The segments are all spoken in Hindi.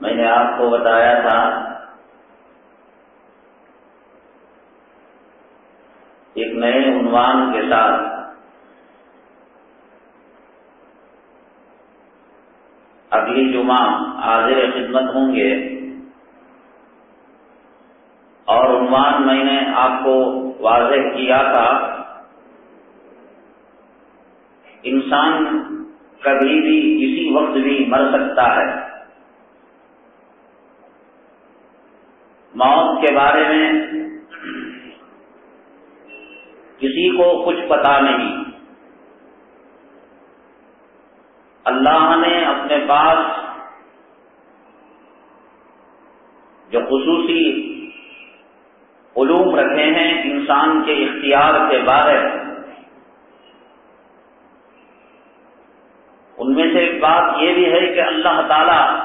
मैंने आपको बताया था एक नए उन्वान के साथ अगली जुमा हाजिर खिदमत होंगे। और उन्वान मैंने आपको वाज किया था। इंसान कभी भी किसी वक्त भी मर सकता है। मौत के बारे में किसी को कुछ पता नहीं। अल्लाह ने अपने पास जो खसूसी ूम रखे हैं इंसान के इख्तियार के बारे उनमें से एक बात यह भी है कि अल्लाह ताला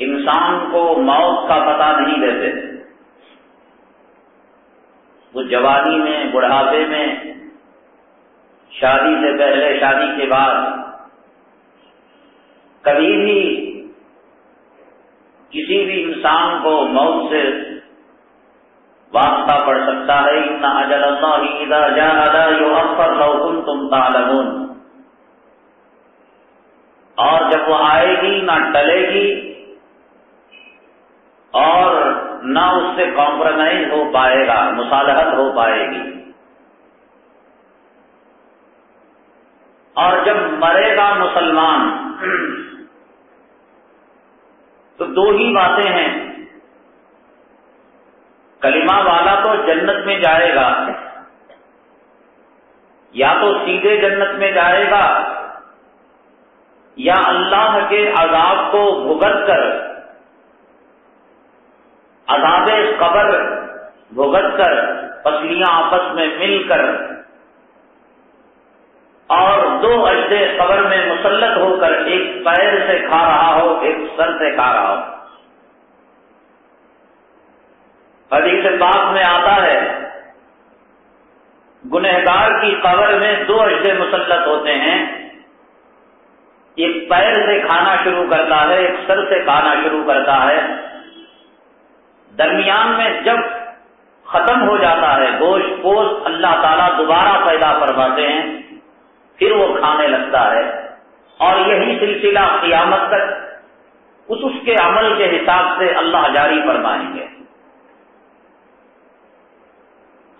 इंसान को मौत का पता नहीं देते। वो जवानी में, बुढ़ापे में, शादी से पहले शादी के बाद कभी भी किसी भी इंसान को मौत से वास्ता पड़ सकता है। इतना अजल अल्लाह तुम तालमून। और जब वो आएगी, ना टलेगी, और ना उससे कॉम्प्रोमाइज हो पाएगा, मुसालहत हो पाएगी। और जब मरेगा मुसलमान तो दो ही बातें हैं। कलिमा वाला तो जन्नत में जाएगा, या तो सीधे जन्नत में जाएगा, या अल्लाह के अजाब को भुगत कर अजाब कबर भुगत कर, पसलियाँ आपस में मिलकर और दो अड्डे कबर में मुसलत होकर एक पैर से खा रहा हो, एक सर से खा रहा हो। से बात में आता है, गुनहगार की कबर में दो अड्डे मुसलत होते हैं। एक पैर से खाना शुरू करता है, एक सर से खाना शुरू करता है। दरमियान में जब खत्म हो जाता है, गोश्त पोष अल्लाह ताला दोबारा पैदा करवाते हैं। फिर वो खाने लगता है। और यही सिलसिला कियामत तक उस उसके अमल के हिसाब से अल्लाह जारी फरमाएँगे।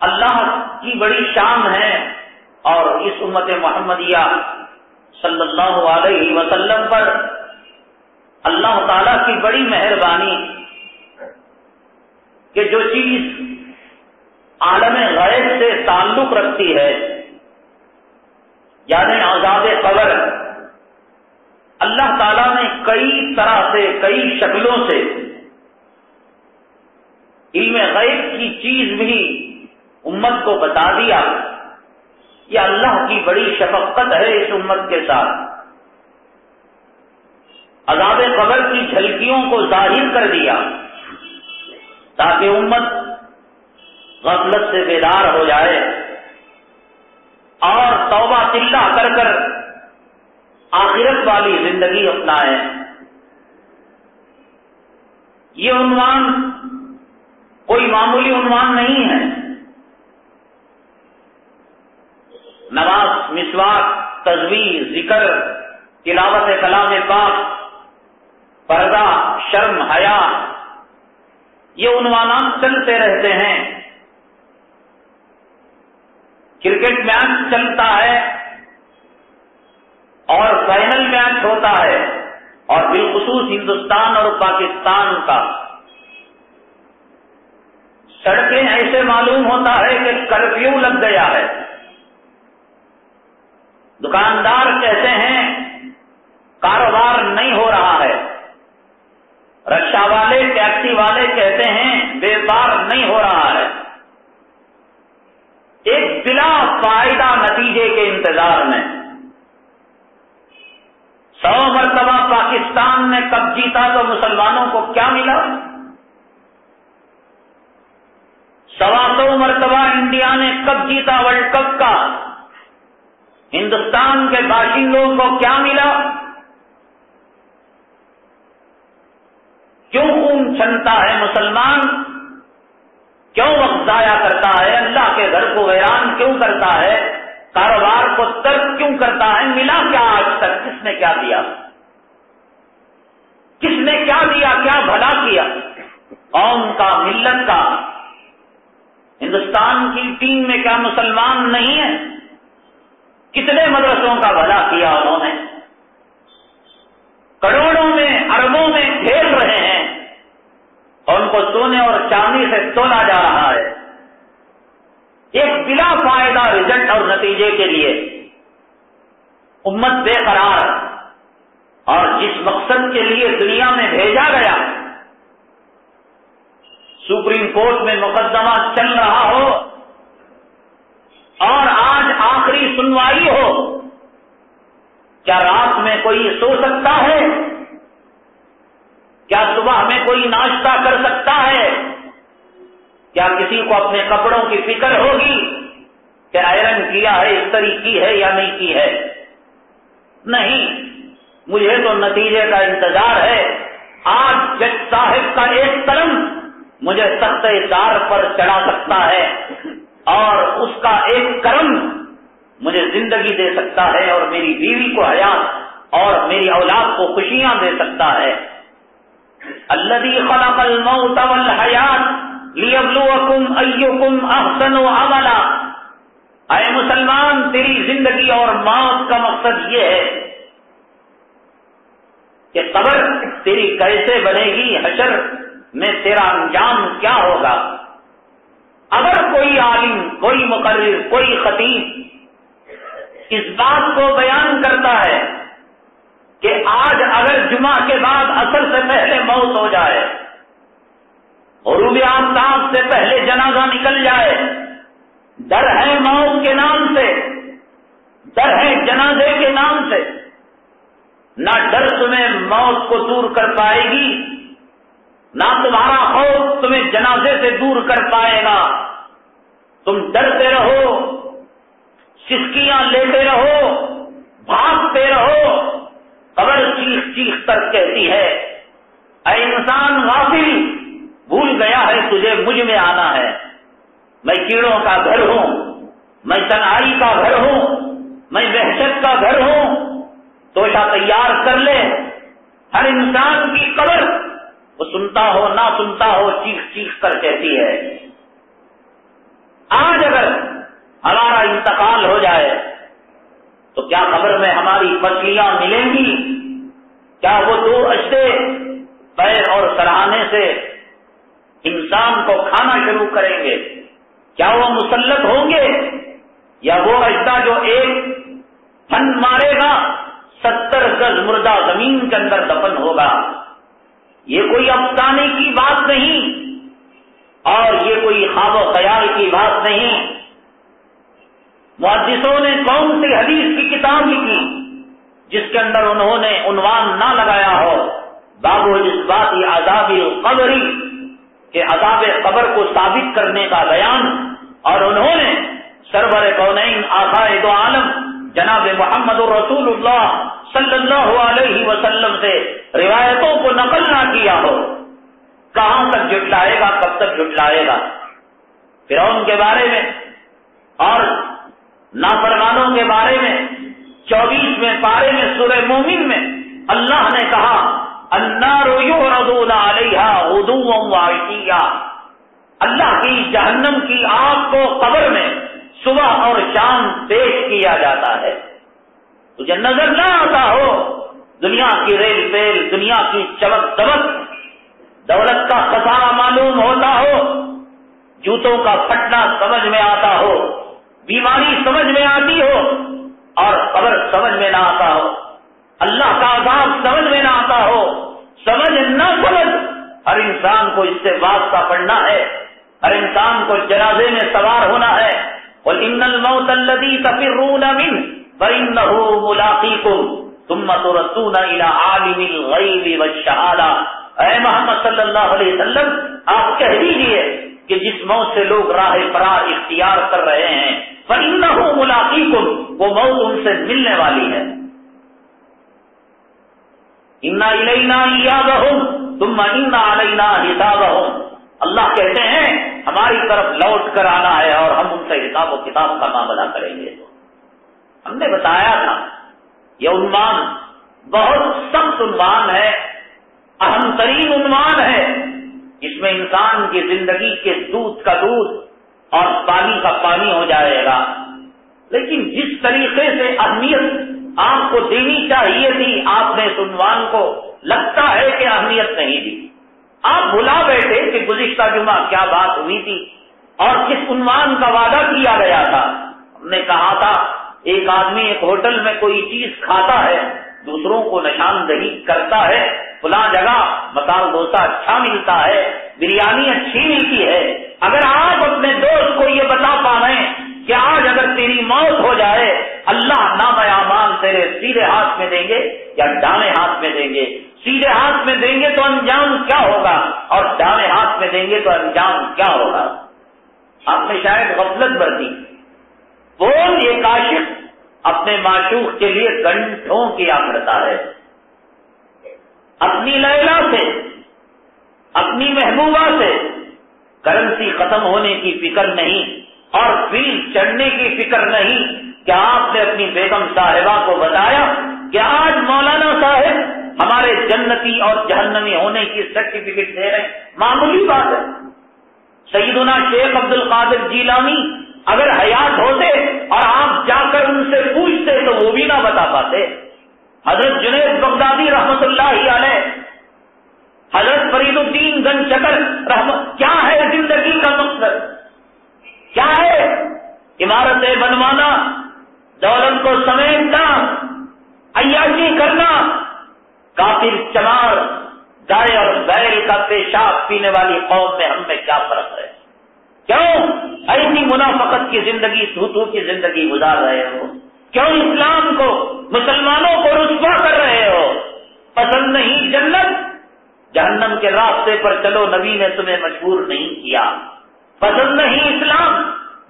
अल्लाह की बड़ी शान है और इस उम्मत मोहम्मदिया सल्लल्लाहु अलैहि वसल्लम पर अल्लाह ताला की बड़ी मेहरबानी कि जो चीज़ आलम गैब से ताल्लुक रखती है यानी आज़ाद कबर? अल्लाह ताला ने कई तरह से, कई शक्लों से इल्म गैब की चीज़ भी उम्मत को बता दिया। यह अल्लाह की बड़ी शफकत है इस उम्मत के साथ। अजाब कबर की झलकियों को ज़ाहिर कर दिया ताकि उम्मत गफलत से बेदार हो जाए। और तौबा चिल्ला कर कर आखिरत वाली ज़िंदगी अपनाए। ये उन्वान, कोई मामूली उन्वान नहीं है। नमाज़, मिसवाक तजवीर ज़िक्र, तिलावत कलाम पाक, पर्दा, शर्म, हया, ये उनवाना चलते रहते हैं। क्रिकेट मैच चलता है और फाइनल मैच होता है और बिलखसूस हिंदुस्तान और पाकिस्तान का। सड़कें ऐसे मालूम होता है कि कर्फ्यू लग गया है। दुकानदार कहते हैं, कारोबार नहीं हो रहा है। रक्षा वाले, टैक्सी वाले कहते हैं, व्यापार नहीं हो रहा है। एक बिना फ़ायदा नतीजे के इंतज़ार में। सौ मरतबा पाकिस्तान ने कब जीता तो मुसलमानों को क्या मिला? सवा सौ मरतबा इंडिया ने कब जीता वर्ल्ड कप का? हिंदुस्तान के बाशिंदों को क्या मिला? क्यों खून छनता है मुसलमान? क्यों वक्त जाया करता है? अल्लाह के घर को हैरान क्यों करता है? कारोबार को तर्क क्यों करता है? मिला क्या आज तक? किसने क्या दिया? किसने क्या दिया? क्या भला किया? कौम का, मिल्लत का। हिंदुस्तान की टीम में क्या मुसलमान नहीं है? कितने मदरसों का भला किया उन्होंने? करोड़ों में, अरबों में खेल रहे हैं। और उनको सोने और चांदी से तोला जा रहा है। एक बिला फ़ायदा रिज़ल्ट और नतीजे के लिए उम्मत बेकरार और जिस मकसद के लिए दुनिया में भेजा गया, सुप्रीम कोर्ट में मुकदमा चल रहा हो और आज आखिरी सुनवाई हो, क्या रात में कोई सो सकता है? क्या सुबह में कोई नाश्ता कर सकता है? क्या किसी को अपने कपड़ों की फ़िक्र होगी कि आयरन किया है, इस्त्री की है या नहीं की है? नहीं, मुझे तो नतीजे का इंतज़ार है। आज जज साहिब का एक कलम मुझे सख्त दार पर चढ़ा सकता है और उसका एक कर्म मुझे ज़िंदगी दे सकता है और मेरी बीवी को हयात और मेरी औलाद को खुशियाँ दे सकता है। अल्लदी खलकल मौत वल हयात लियबलुवकुम अय्युकुम अहसनु अमला अय मुसलमान तेरी ज़िंदगी और मौत का मकसद ये है कि कबर तेरी कैसे बनेगी हशर में तेरा अंजाम क्या होगा अगर कोई आलिम कोई मुकर्र कोई खतीब इस बात को बयान करता है कि आज अगर जुमा के बाद असर से पहले मौत हो जाए और आफ्ताब से पहले जनाजा निकल जाए, डर है मौत के नाम से, डर है जनाजे के नाम से, ना डर तुम्हें मौत को दूर कर पाएगी, ना तुम्हारा खौफ तुम्हें जनाजे से दूर कर पाएगा। तुम डरते रहो, सिस्कियाँ लेते रहो, भागते रहो कबर चीख चीख कर कहती है अरे इंसान गाफिल, भूल गया है तुझे, मुझमें आना है। मैं कीड़ों का घर हूँ, मैं तनाई का घर हूँ, मैं वहशत का घर हूँ। तोशा तैयार कर ले। हर इंसान की कबर वो सुनता हो, ना सुनता हो, चीख चीख कर कहती है। आज अगर हमारा इंतकाल हो जाए तो क्या खबर में हमारी पसलियाँ मिलेंगी? क्या वो दो अश्ते पैर और सराहने से इंसान को खाना शुरू करेंगे? क्या वो मुसलत होंगे? या वो अजदा जो एक फन मारेगा, सत्तर गज मुर्दा ज़मीन के अंदर दफन होगा? ये कोई अफसाने की बात नहीं, और ये कोई खाब ख्याल की बात नहीं। मुहदसों ने कौन सी हदीस की किताब लिखी जिसके अंदर उन्होंने उन्वान ना लगाया हो? बाबू इस बात आजाबी कबरी, के अजाब कबर को साबित करने का बयान। और उन्होंने सरवर कौन आखाए दो आलम, जनाब मोहम्मद रसूलुल्लाह सल्लल्लाहु अलैहि वसल्लम से रिवायतों को नकल ना किया हो। कहाँ तक जुटलाएगा कब तक जुटलाएगा फिर उनके बारे में और नाफरमानों के बारे में चौबीसवें पारे में सूर्य मोमिन में अल्लाह ने कहा अल्लाह की जहन्नम की आग को कबर में सुबह और शाम पेश किया जाता है। तुझे नज़र ना आता हो, दुनिया की रेल पेल, दुनिया की चमक दमक, दौलत का खसारा मालूम होता हो, जूतों का फटना समझ में आता हो बीमारी समझ में आती हो और कबर समझ में ना आता हो, अल्लाह का आज़ाद समझ में ना आता हो, समझ न समझ, हर इंसान को इससे वास्ता पड़ना है, हर इंसान को जनाजे में सवार होना है। और इन्नल मौतल्लदी तफिरून मिन, फइन्नहु मुलाकीकुम तुम तुरसून इला आलिमिल गैबि वशहादा ऐ मोहम्मद सल्लल्लाहु अलैहि वसल्लम, आप कह दीजिए कि जिस मौत से लोग राह फरार इख्तियार कर रहे हैं, फइन्नहु मुलाकीकुम, वो मौत उनसे मिलने वाली है। इन्ना इलैना इयाबहुम तुम इन्ना अलैना हिसाबहुम। अल्लाह कहते हैं, हमारी तरफ़ लौट कर आना है और हम उनसे हिसाब और किताब का मामला करेंगे। हमने बताया था यह उन्मान बहुत सख्त उन्मान है, अहम तरीन उन्मान है। इसमें इंसान की ज़िंदगी के दूध का दूध और पानी का पानी हो जाएगा। लेकिन जिस तरीके से अहमियत आपको देनी चाहिए थी, आपने इस उन्वान को, लगता है कि अहमियत नहीं दी। आप भुला बैठे कि गुजिश्ता जुमा क्या बात हुई थी और किस उन्वान का वादा किया गया था। हमने कहा था, एक आदमी एक होटल में कोई चीज़ खाता है दूसरों को निशानदही करता है, फुला जगह, मसाल डोसा अच्छा मिलता है, बिरयानी अच्छी मिलती है। अगर आप अपने दोस्त को ये बता पा रहे कि आज अगर तेरी मौत हो जाए, अल्लाह नाम तेरे सीधे हाथ में देंगे या डाने हाथ में देंगे। सीधे हाथ में देंगे तो अंजाम क्या होगा? और डाने हाथ में देंगे तो अंजाम क्या होगा? आपने शायद गफलत बरती बोल ये काशिफ अपने माशूक के लिए घंटों किया करता है। अपनी लैला से, अपनी महबूबा से करेंसी खत्म होने की फ़िक्र नहीं और बिल चढ़ने की फ़िक्र नहीं क्या आपने अपनी बेगम साहिबा को बताया कि आज मौलाना साहिब हमारे जन्नती और जहन्नमी होने की सर्टिफिकेट दे रहे हैं। मामूली बात है। सईदुना शेख अब्दुल कादिर जीलानी अगर हयात होते और आप जाकर उनसे पूछते तो वो भी ना बता पाते। हज़रत जुनेद बगदादी रहमत हज़रत फरीदुद्दीन गन चकर रहमत क्या है ज़िंदगी का मकसद? क्या है? इमारतें बनवाना, दौलत को समेटना, अयाशी करना, काफिर चमार गाय और बैल का पेशाब पीने वाली कौम में हम में क्या फ़र्क है? क्यों ऐसी मुनाफकत की ज़िंदगी थू की ज़िंदगी गुजार रहे हो? क्यों इस्लाम को, मुसलमानों को रुस्वा कर रहे हो? पसंद नहीं जन्नत? जहन्नम के रास्ते पर चलो, नबी ने तुम्हें मजबूर नहीं किया। पसंद नहीं इस्लाम?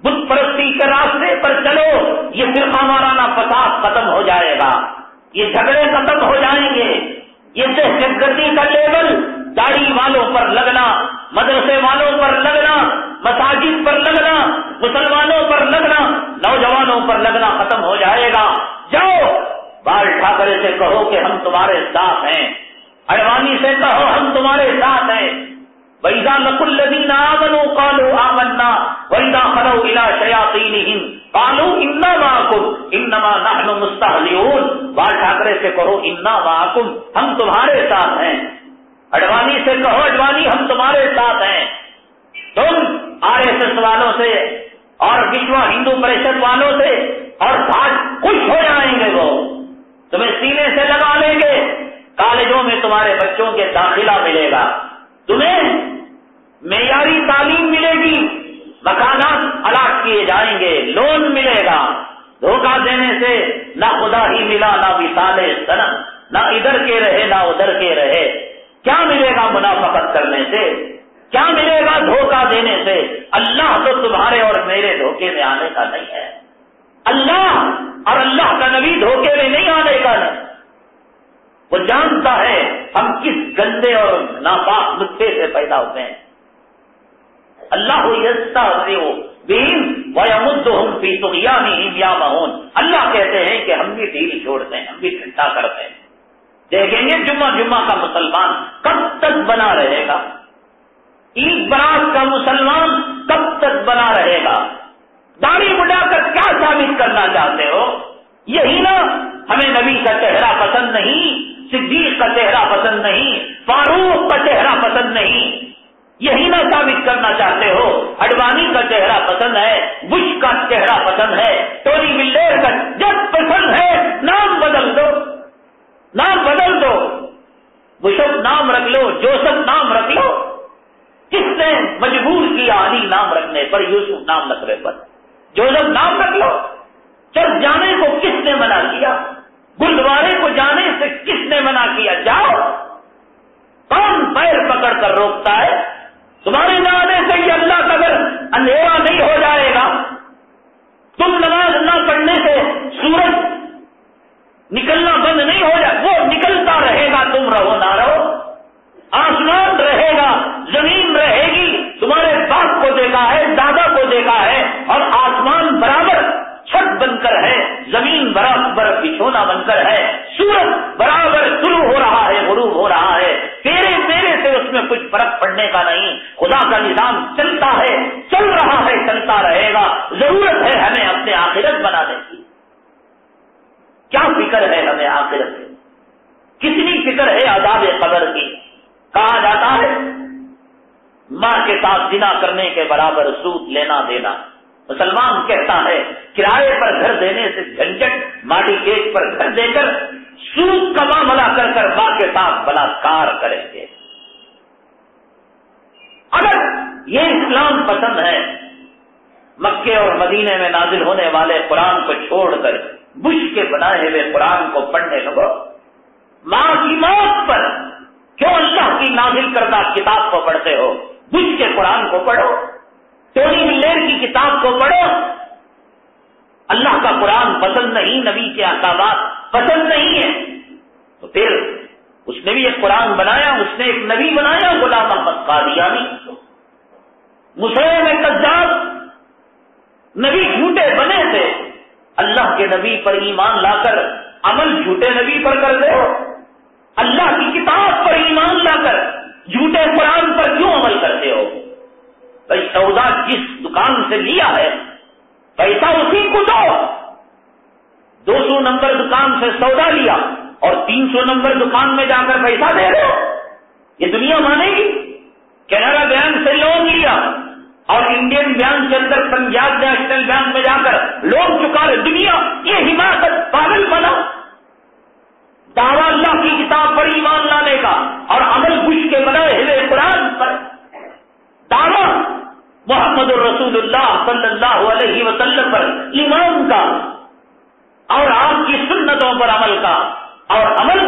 बुद्ध परस्ती के रास्ते पर चलो, ये फिर माराना फसाद खत्म हो जाएगा। ये झगड़े खत्म हो जाएँगे। ये दहशतगर्दी का लेवल दाढ़ी वालों पर लगना, मदरसे वालों पर लगना, मसाजिद पर लगना, मुसलमानों पर लगना, नौजवानों पर लगना खत्म हो जाएगा। जाओ, बाल ठाकरे से कहो कि हम तुम्हारे साथ हैं। अडवाणी से कहो, हम तुम्हारे साथ हैं। वैदा नकुल्लदीन आमनो कालो आमन्ना वैदा खलो इला शयातीन कालो इन्ना माकुम, इन्नमा नहनु मुस्तहलिऊन बाल ठाकरे से कहो, इन्ना माकुम, हम तुम्हारे साथ हैं। अडवाणी से कहो, अडवाणी, हम तुम्हारे साथ हैं। तुम आरएसएस वालों से और विश्व हिंदू परिषद वालों से और भाज खुश हो जाएँगे वो। तुम्हें सीने से लगा लेंगे। कॉलेजों में तुम्हारे बच्चों के दाखिला मिलेगा। तुम्हें मेयारी तालीम मिलेगी। मकानात अलाट किए जाएँगे। लोन मिलेगा। धोखा देने से ना खुदा ही मिला, ना विशाले सनम। ना इधर के रहे, ना उधर के रहे। क्या मिलेगा मुनाफकत करने से? क्या मिलेगा धोखा देने से? अल्लाह तो तुम्हारे और मेरे धोखे में आने का नहीं है। अल्लाह और अल्लाह का नबी धोखे में नहीं आने का नहीं। वो जानता है हम किस गंदे और नापाक नुस्खे से पैदा होते हैं। अल्लाह यस्ता बीन वयमुद्दुहुम फ़ी तुगयानिहिम यामहून अल्लाह कहते हैं कि हम भी ढील छोड़ते हैं, हम भी ठंडा करते हैं। देखेंगे जुम्मा जुम्मा का मुसलमान कब तक बना रहेगा? ईद बरात का मुसलमान कब तक बना रहेगा? दाढ़ी बुढ़ाकर क्या साबित करना चाहते हो? यही ना, हमें नबी का चेहरा पसंद नहीं, सिद्दीक का चेहरा पसंद नहीं, फारूक का चेहरा पसंद नहीं। यही ना साबित करना चाहते हो? अडवाणी का चेहरा पसंद है, बुश का चेहरा पसंद है टोनी बिल्लेर का जब पसंद है, नाम बदल दो। नाम बदल दो। बुशफ नाम रख लो जोसफ नाम रख लो। किसने मजबूर किया अली नाम रखने पर, यूसुफ नाम रखने पर? जोसफ नाम रख लो, चल जाने को किसने मना किया? गुरुद्वारे को जाने से किसने मना किया? जाओ। कौन पैर पकड़ कर रोकता है? तुम्हारे न आने से ही अल्लाह का घर अंधेरा नहीं हो जाएगा। तुम नमाज़ न पढ़ने से सूरज निकलना बंद नहीं हो जाए। वो निकलता रहेगा, तुम रहो ना रहो। आसमान रहेगा, ज़मीन रहेगी, तुम्हारे बाप को देखा है, दादा को देखा है, और आसमान बराबर छत बनकर है, ज़मीन बराबर बिछोना बनकर है, सूरज बराबर शुरू हो रहा है, गुरूब हो रहा है। तेरे तेरे से उसमें कुछ फ़र्क पड़ने का नहीं। खुदा का निज़ाम चलता है, चल रहा है, चलता रहेगा। ज़रूरत है हमें अपने आखिरत बनाने की। क्या फ़िक्र है हमें आखिरत की कितनी फ़िक्र है आज़ाद कबर की? कहा जाता है, माँ के साथ जिना करने के बराबर सूद लेना देना। मुसलमान कहता है, किराए पर घर देने से झंझट, माटी केक पर घर देकर सूद का मामला कर कर माँ के साथ बलात्कार करेंगे। अगर ये इस्लाम पसंद है, मक्के और मदीने में नाजिल होने वाले कुरान को छोड़कर बुश के बनाए हुए कुरान को पढ़ने लगो। माँ की मौत पर क्यों अल्लाह की नाजिल करता किताब को पढ़ते हो? बुश के कुरान को पढ़ो। टोनी मिलेर की किताब को पढ़ो। अल्लाह का कुरान पसंद नहीं, नबी के अहकाम पसंद नहीं है। तो फिर उसने भी एक कुरान बनाया, उसने एक नबी बनाया, गुलाम मोहम्मद कादियानी। मुसलम कज्जाब नबी झूठे बने थे। अल्लाह के नबी पर ईमान लाकर अमल झूठे नबी पर कर दो। अल्लाह की किताब पर ईमान लाकर झूठे कुरान पर क्यों अमल करते हो? भाई सौदा जिस दुकान से लिया है, पैसा उसी को दो। दो सौ नंबर दुकान से सौदा लिया और तीन सौ नंबर दुकान में जाकर पैसा दे दो। ये दुनिया मानेगी? कैनरा बैंक से लोन लिया और इंडियन बैंक के अंदर पंजाब नेशनल बैंक में जाकर लोन चुका रहे। दुनिया ये हिमाचल पागल बना। दावा अल्लाह की किताब पर ईमान लाने का और अमल बुश के बनाए हुए कुरान पर। दावा मोहम्मद रसूलुल्लाह सल्लल्लाहु अलैहि वसल्लम पर ईमान का और आपकी सुन्नतों पर अमल का और अमल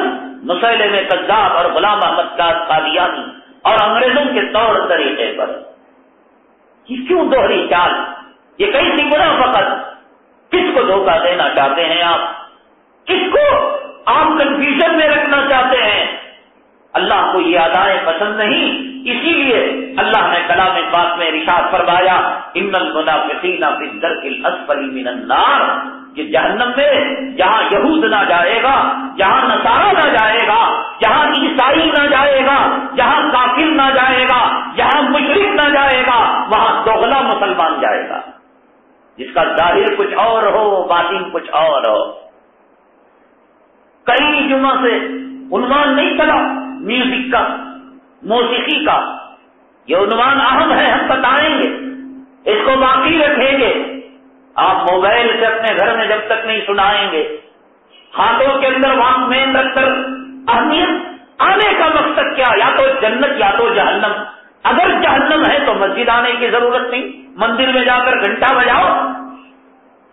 मुसैले में कज्जाब और गुलाम अहमद का कादियानी और अंग्रेज़ों के तौर तरीके पर। ये क्यों दोहरी चाल? ये कई सिंगरा मुनाफकत किसको धोखा देना चाहते हैं आप? किसको आप कंफ्यूजन में रखना चाहते हैं? अल्लाह को ये अदाएँ पसंद नहीं, इसीलिए अल्लाह ने कलाम बात में रिशाद फरमाया, इन्नल मुनाफिकीना फिद्दर असफली मिनन्नार कि जहन्नम में जहाँ यहूद ना जाएगा, जहाँ नसारा ना जाएगा, जहाँ ईसाई ना जाएगा, जहाँ काफिर ना जाएगा, जहाँ मुशरिक ना जाएगा, वहाँ दोगला मुसलमान जाएगा। जिसका ज़ाहिर कुछ और हो, बातिन कुछ और हो। कई जुमा से उन्मान नहीं चला, म्यूज़िक का, मौसीकी का। ये उन्वान अहम है, हम बताएँगे। इसको बाकी रखेंगे। आप मोबाइल से अपने घर में जब तक नहीं सुनाएँगे हाथों के अंदर वहाँ में रखकर अहमियत आने का मकसद क्या? या तो जन्नत या तो जहन्नम। अगर जहन्नम है तो मस्जिद आने की ज़रूरत नहीं। मंदिर में जाकर घंटा बजाओ।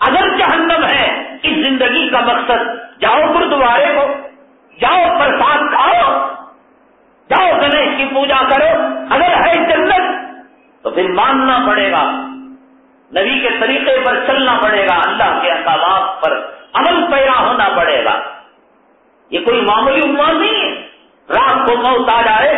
अगर जहन्नम है, इस ज़िंदगी का मकसद जाओ गुरुद्वारे को, जाओ प्रसाद खाओ, जाओ गणेश की पूजा करो। अगर है जन्नत तो फिर मानना पड़ेगा नबी के तरीके पर चलना पड़ेगा, अल्लाह के अहकाम पर अमल पैरा होना पड़ेगा। ये कोई मामूली उम्मान नहीं है। रात को मौत आ जाए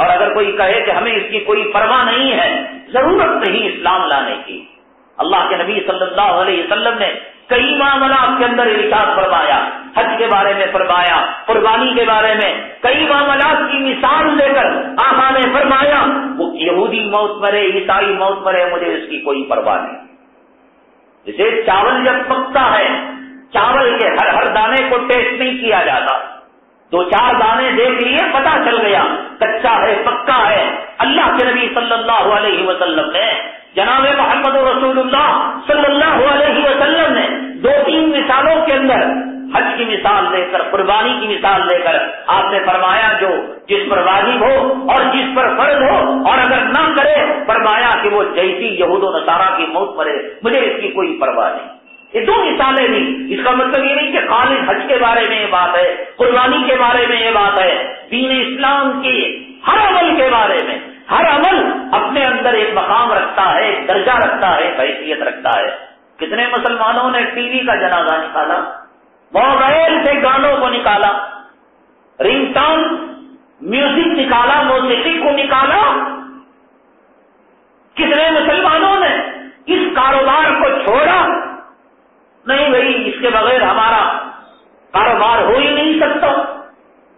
और अगर कोई कहे कि हमें इसकी कोई परवाह नहीं है, ज़रूरत नहीं इस्लाम लाने की। अल्लाह के नबी सल्लल्लाहु अलैहि वसल्लम ने कई मामला के अंदर इशाद फरमाया, हज के बारे में फरमाया, कुर्बानी के बारे में, कई मामला की मिसाल लेकर आहा ने फरमाया, वो यहूदी मौत मरे ईसाई मौत मरे मुझे इसकी कोई परवाह नहीं। जिसे चावल जब पकता है, चावल के हर हर दाने को टेस्ट नहीं किया जाता। दो चार दाने देख लिए, पता चल गया, कच्चा है, पक्का है। अल्लाह के नबी सल्लल्लाहु अलैहि वसल्लम ने जनाब मोहम्मद रसूलुल्लाह सल्लल्लाहु अलैहि वसल्लम ने दो तीन मिसालों के अंदर हज की मिसाल देकर कुर्बानी की मिसाल देकर आपने फरमाया जो जिस पर वाजिब हो और जिस पर फ़र्ज़ हो और अगर ना करे, फरमाया कि वो जैसी यहूद नसारा की मौत पड़े, मुझे इसकी कोई परवाह नहीं। ये दो मिसालें दी इसका मतलब ये नहीं कि खालिद हज के बारे में ये बात है, कुर्बानी के बारे में ये बात है, दीन इस्लाम की हर अमल के बारे में। हर अमल अपने अंदर एक मकाम रखता है, एक दर्जा रखता है हैसियत रखता है। कितने मुसलमानों ने टीवी का जनाजा निकाला, मोबाइल से गानों को निकाला रिंगटोन म्यूज़िक निकाला मौसीकी को निकाला। कितने मुसलमानों ने इस कारोबार को छोड़ा? नहीं भाई, इसके बगैर हमारा कारोबार हो ही नहीं सकता।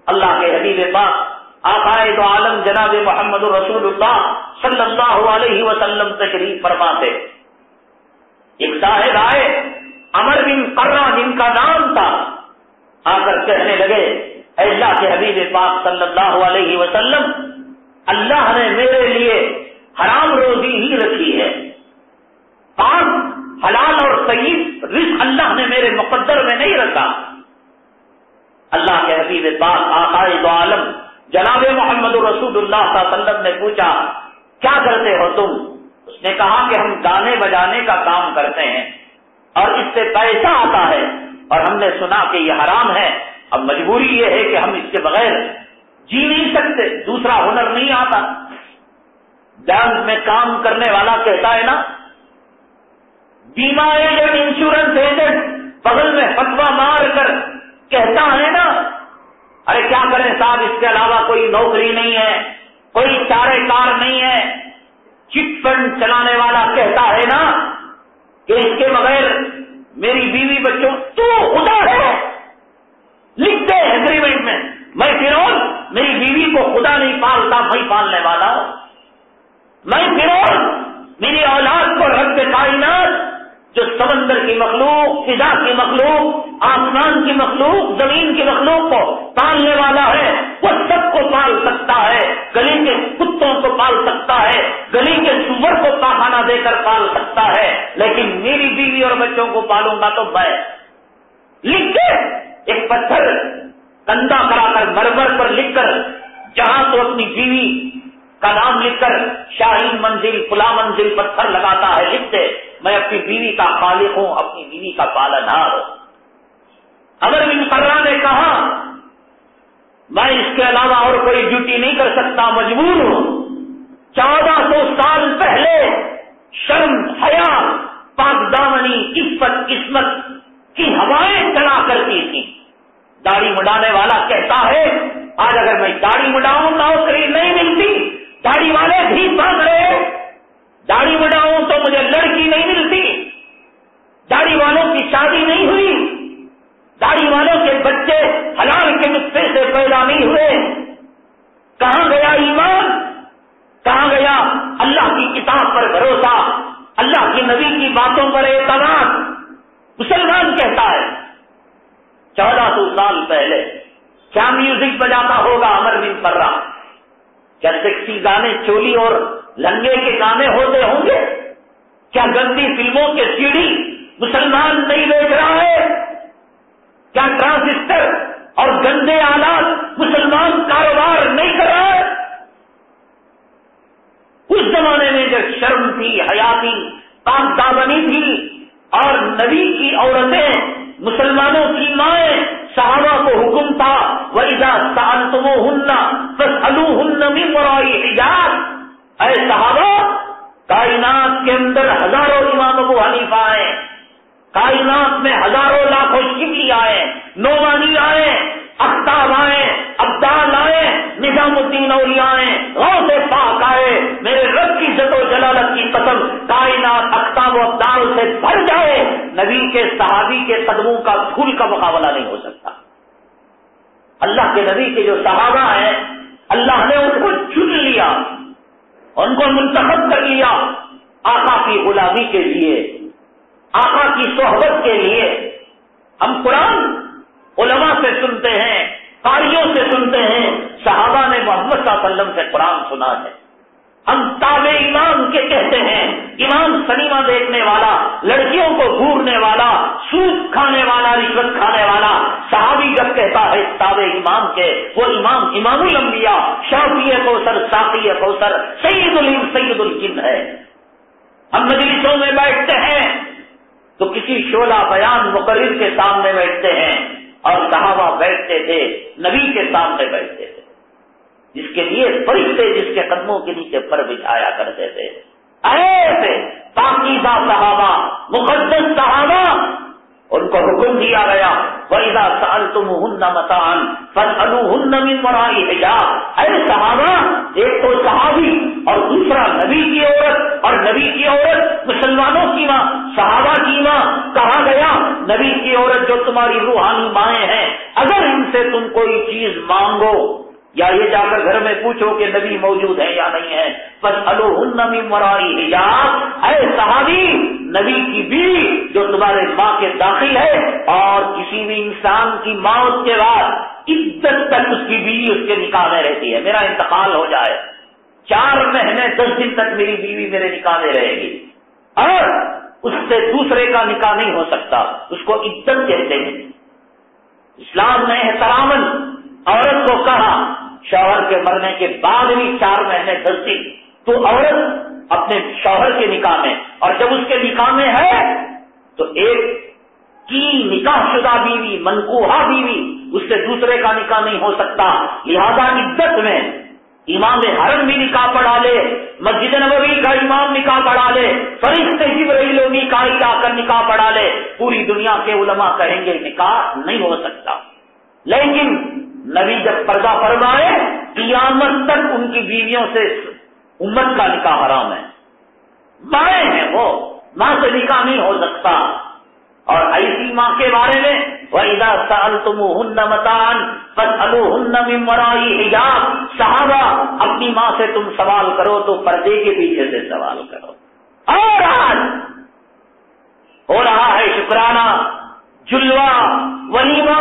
अल्लाह के हबीब पाक आकाए तो आलम जनाब मोहम्मद रसूलुल्लाह सल्लल्लाहु अलैहि वसल्लम तशरीफ़ फरमाते। एक साहेब आए, अमर बिन कर्रा जिनका नाम था, आकर कहने लगे अल्लाह के हबीब पाक सल्लल्लाहु अलैहि वसल्लम, अल्लाह ने मेरे लिए हराम रोजी ही रखी है। पाक, हलाल और सईद रिस्क अल्लाह ने मेरे मुकद्दर में नहीं रखा। अल्लाह के हबीब पाक आकाए दो आलम जनाब मोहम्मद रसूलुल्लाह सल्लम ने पूछा, क्या करते हो तुम? उसने कहा कि हम गाने बजाने का काम करते हैं और इससे पैसा आता है। और हमने सुना कि यह हराम है। अब मजबूरी यह है कि हम इसके बगैर जी नहीं सकते। दूसरा हुनर नहीं आता। बैंक में काम करने वाला कहता है ना बीमा एजेंट इंश्योरेंस एजेंट बगल में फतवा मार कर कहता है ना अरे क्या करें साहब, इसके अलावा कोई नौकरी नहीं है, कोई चारे कार नहीं है। चिट फंड चलाने वाला कहता है ना कि इसके बगैर मेरी बीवी बच्चों, तू खुदा है। लिखते हैं एग्रीमेंट में, मैं फिर मेरी बीवी को खुदा नहीं पालता, मैं पालने वाला मैं फिर मेरी औलाद को रख कायनात जो समंदर की मखलूक, फिजा की मखलूक, आसमान की मखलूक, ज़मीन की मखलूक को पालने वाला है, वो सबको पाल सकता है। गली के कुत्तों को पाल सकता है, गली के सुवर को पाखाना देकर पाल सकता है। लेकिन मेरी बीवी और बच्चों को पालूँगा तो मैं। लिख के एक पत्थर कंधा कराकर मरमर पर लिखकर, जहाँ तो अपनी बीवी कलाम लिखकर शाहीन मंजिल पुला मंजिल पत्थर लगाता है, लिखते, मैं अपनी बीवी का खालिक हूँ, अपनी बीवी का पालनहार हूँ अगर बिन कर्रा ने कहा, मैं इसके अलावा और कोई ड्यूटी नहीं कर सकता, मजबूर हूँ। चौदह सौ साल पहले शर्म, हया पागदामी इफ्फत, किस्मत की हवाएँ चला करती थी। दाढ़ी मुड़ाने वाला कहता है, आज अगर मैं दाढ़ी मुड़ाऊं, नौकरी नहीं मिलती दाढ़ी वाले भी बाँध रहे दाढ़ी मुडाऊं तो मुझे लड़की नहीं मिलती। दाढ़ी वालों की शादी नहीं हुई। दाढ़ी वालों के बच्चे हलाल के नुस्खे से पैदा नहीं हुए। कहाँ गया ईमान? कहाँ गया अल्लाह की किताब पर भरोसा? अल्लाह की नबी की बातों पर एतमाद मुसलमान कहता है, चौदह सौ साल पहले क्या म्यूज़िक बजाता होगा अमर बिन पर्रा सेक्सी गाने चोली और लंगे के गाने होते होंगे? क्या गंदी फ़िल्मों के सीढ़ी मुसलमान नहीं बेच रहा है? क्या ट्रांसिस्टर और गंदे आलात मुसलमान कारोबार नहीं कर रहा है? उस जमाने में जब शर्म थी, हया हयाती कामदाबनी थी, और नबी की औरतें मुसलमानों की माए साहबा को हुक्म था वैदा साल तुम हुन्ना बस अलू मराई हिजाब। अरे साहबा, कायनात के अंदर हज़ारों इमाम को हनीफा आए कायनात में हज़ारों लाखों शिकली आए नोमानी आए, अख्ताब आए, अब्दाल आए, निजामुद्दीन औलिया आए, गौसे पाक आए। मेरे रब की जतो जलालत की कसम कायनात, अख्ताब अब्दाल से भर जाए। नबी के, सहाबी के कदमों का धूल का मुकाबला नहीं हो सकता। अल्लाह के नबी के जो सहाबा है, अल्लाह ने उनको चुन लिया, उनको मुंतखब कर लिया, आका की गुलामी के लिए आका की सोहबत के लिए हम कुरान उलमा से सुनते हैं, कारियों से सुनते हैं, सहाबा ने मोहम्मद वसल्लम से कुरान सुना है। हम ताबे इमाम के कहते हैं, इमाम सनीमा देखने वाला, लड़कियों को घूरने वाला सूद खाने वाला, रिश्वत खाने वाला, सहाबी जब कहता है ताबे इमाम के, वो इमाम इमामुल अंबिया शौफी कौसर साफी कौसर सईदुल सईदुल जिन है। हम मजलिसों में बैठते हैं तो किसी शोला बयान मुकर्र के सामने बैठते हैं और सहाबा बैठते थे, नबी के सामने बैठते थे। जिसके लिए फरिश्ते जिसके कदमों के नीचे पर बिछाया करते थे। ऐसे पाकिजा सहाबा मुकदस सहाबा उनको हुक्म दिया गया वैदा साल तुम हुन्ना मतान फसलू हुन्न मिन मराई हिजाब। अरे सहाबा, एक तो सहाबी और दूसरा नबी की औरत और नबी की औरत, मुसलमानों की माँ, सहाबा की माँ, कहा गया, नबी की औरत जो तुम्हारी रूहानी माए हैं, अगर इनसे तुम कोई चीज़ मांगो या ये जाकर घर में पूछो कि नबी मौजूद है या नहीं है। बस अलो नबी मराई हिजाब। अरे सहाबी, नबी की बीवी जो तुम्हारे माँ के दाखिल है और किसी भी इंसान की मौत के बाद इज़्ज़त तक उसकी बीवी उसके निकाह में रहती है। मेरा इंतकाल हो जाए। चार महीने, दस दिन तक मेरी बीवी मेरे निकाह में रहेगी। और उससे दूसरे का निकाह नहीं हो सकता। उसको इज़्ज़त कहते हैं। इस्लाम ने एहतरामन औरत को कहा शौहर के मरने के बाद भी चार महीने दस तो औरत अपने शौहर के निकाह में, और जब उसके निकाह में है तो एक की निकाह शुदा बीवी, मनकूहा बीवी, उससे दूसरे का निकाह नहीं हो सकता। लिहाजा इज़्ज़त में इमाम हरम भी निकाह पढ़ा ले, मस्जिद नबी का इमाम निकाह पढ़ा ले, फरिश्ते जिब्राइल मिकाई आकर निकाह पढ़ा ले। पूरी दुनिया के उलमा कहेंगे, निकाह नहीं हो सकता। लेकिन नबी जब पर्दा फरमाए, कियामत तक उनकी बीवियों से उम्मत का निकाह हराम है। माए हैं वो माँ से निकाह नहीं हो सकता। और ऐसी माँ के बारे में वहीदा साल तुम मतान बस अलू हुन्न हिजाब। साहबा, अपनी माँ से तुम सवाल करो तो पर्दे के पीछे से सवाल करो। और आज हो रहा है शुक्राना, जुलवा, वलीमा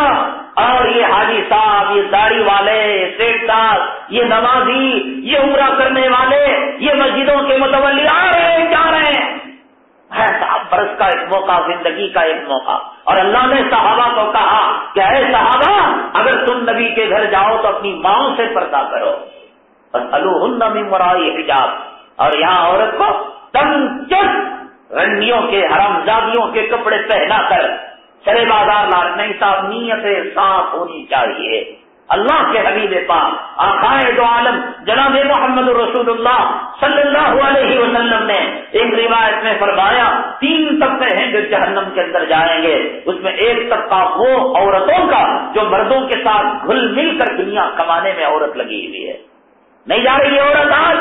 और ये हाजी साहब, ये दाढ़ी वाले, सेठ साहब, ये नमाजी ये उमरा करने वाले, ये मस्जिदों के मुतवली आ रहे हैं, जा रहे हैं। है साहब, बरस का एक मौका, ज़िंदगी का एक मौका। और अल्लाह ने सहाबा को कहा कि अरे सहाबा, अगर तुम नबी के घर जाओ तो अपनी माओ से पर्दा करो। बस अलूहन मराई हिजाब। और यहाँ औरत को तंग रंडियों के, हरामजादियों के कपड़े पहना कर चले बाज़ार लाल, नहीं साहब, नीयत साफ़ होनी चाहिए। अल्लाह के हबीब पाक, आकाए दो आलम, जनाब मोहम्मद रसूलुल्लाह सल्लल्लाहु अलैहि वसल्लम ने एक रिवायत में फरमाया, तीन तबके हैं जो जहन्नम के अंदर जाएँगे। उसमें एक तबका वो औरतों का, जो मर्दों के साथ घुल मिल कर दुनिया कमाने में औरत लगी हुई है। नहीं जा रही है औरत आज।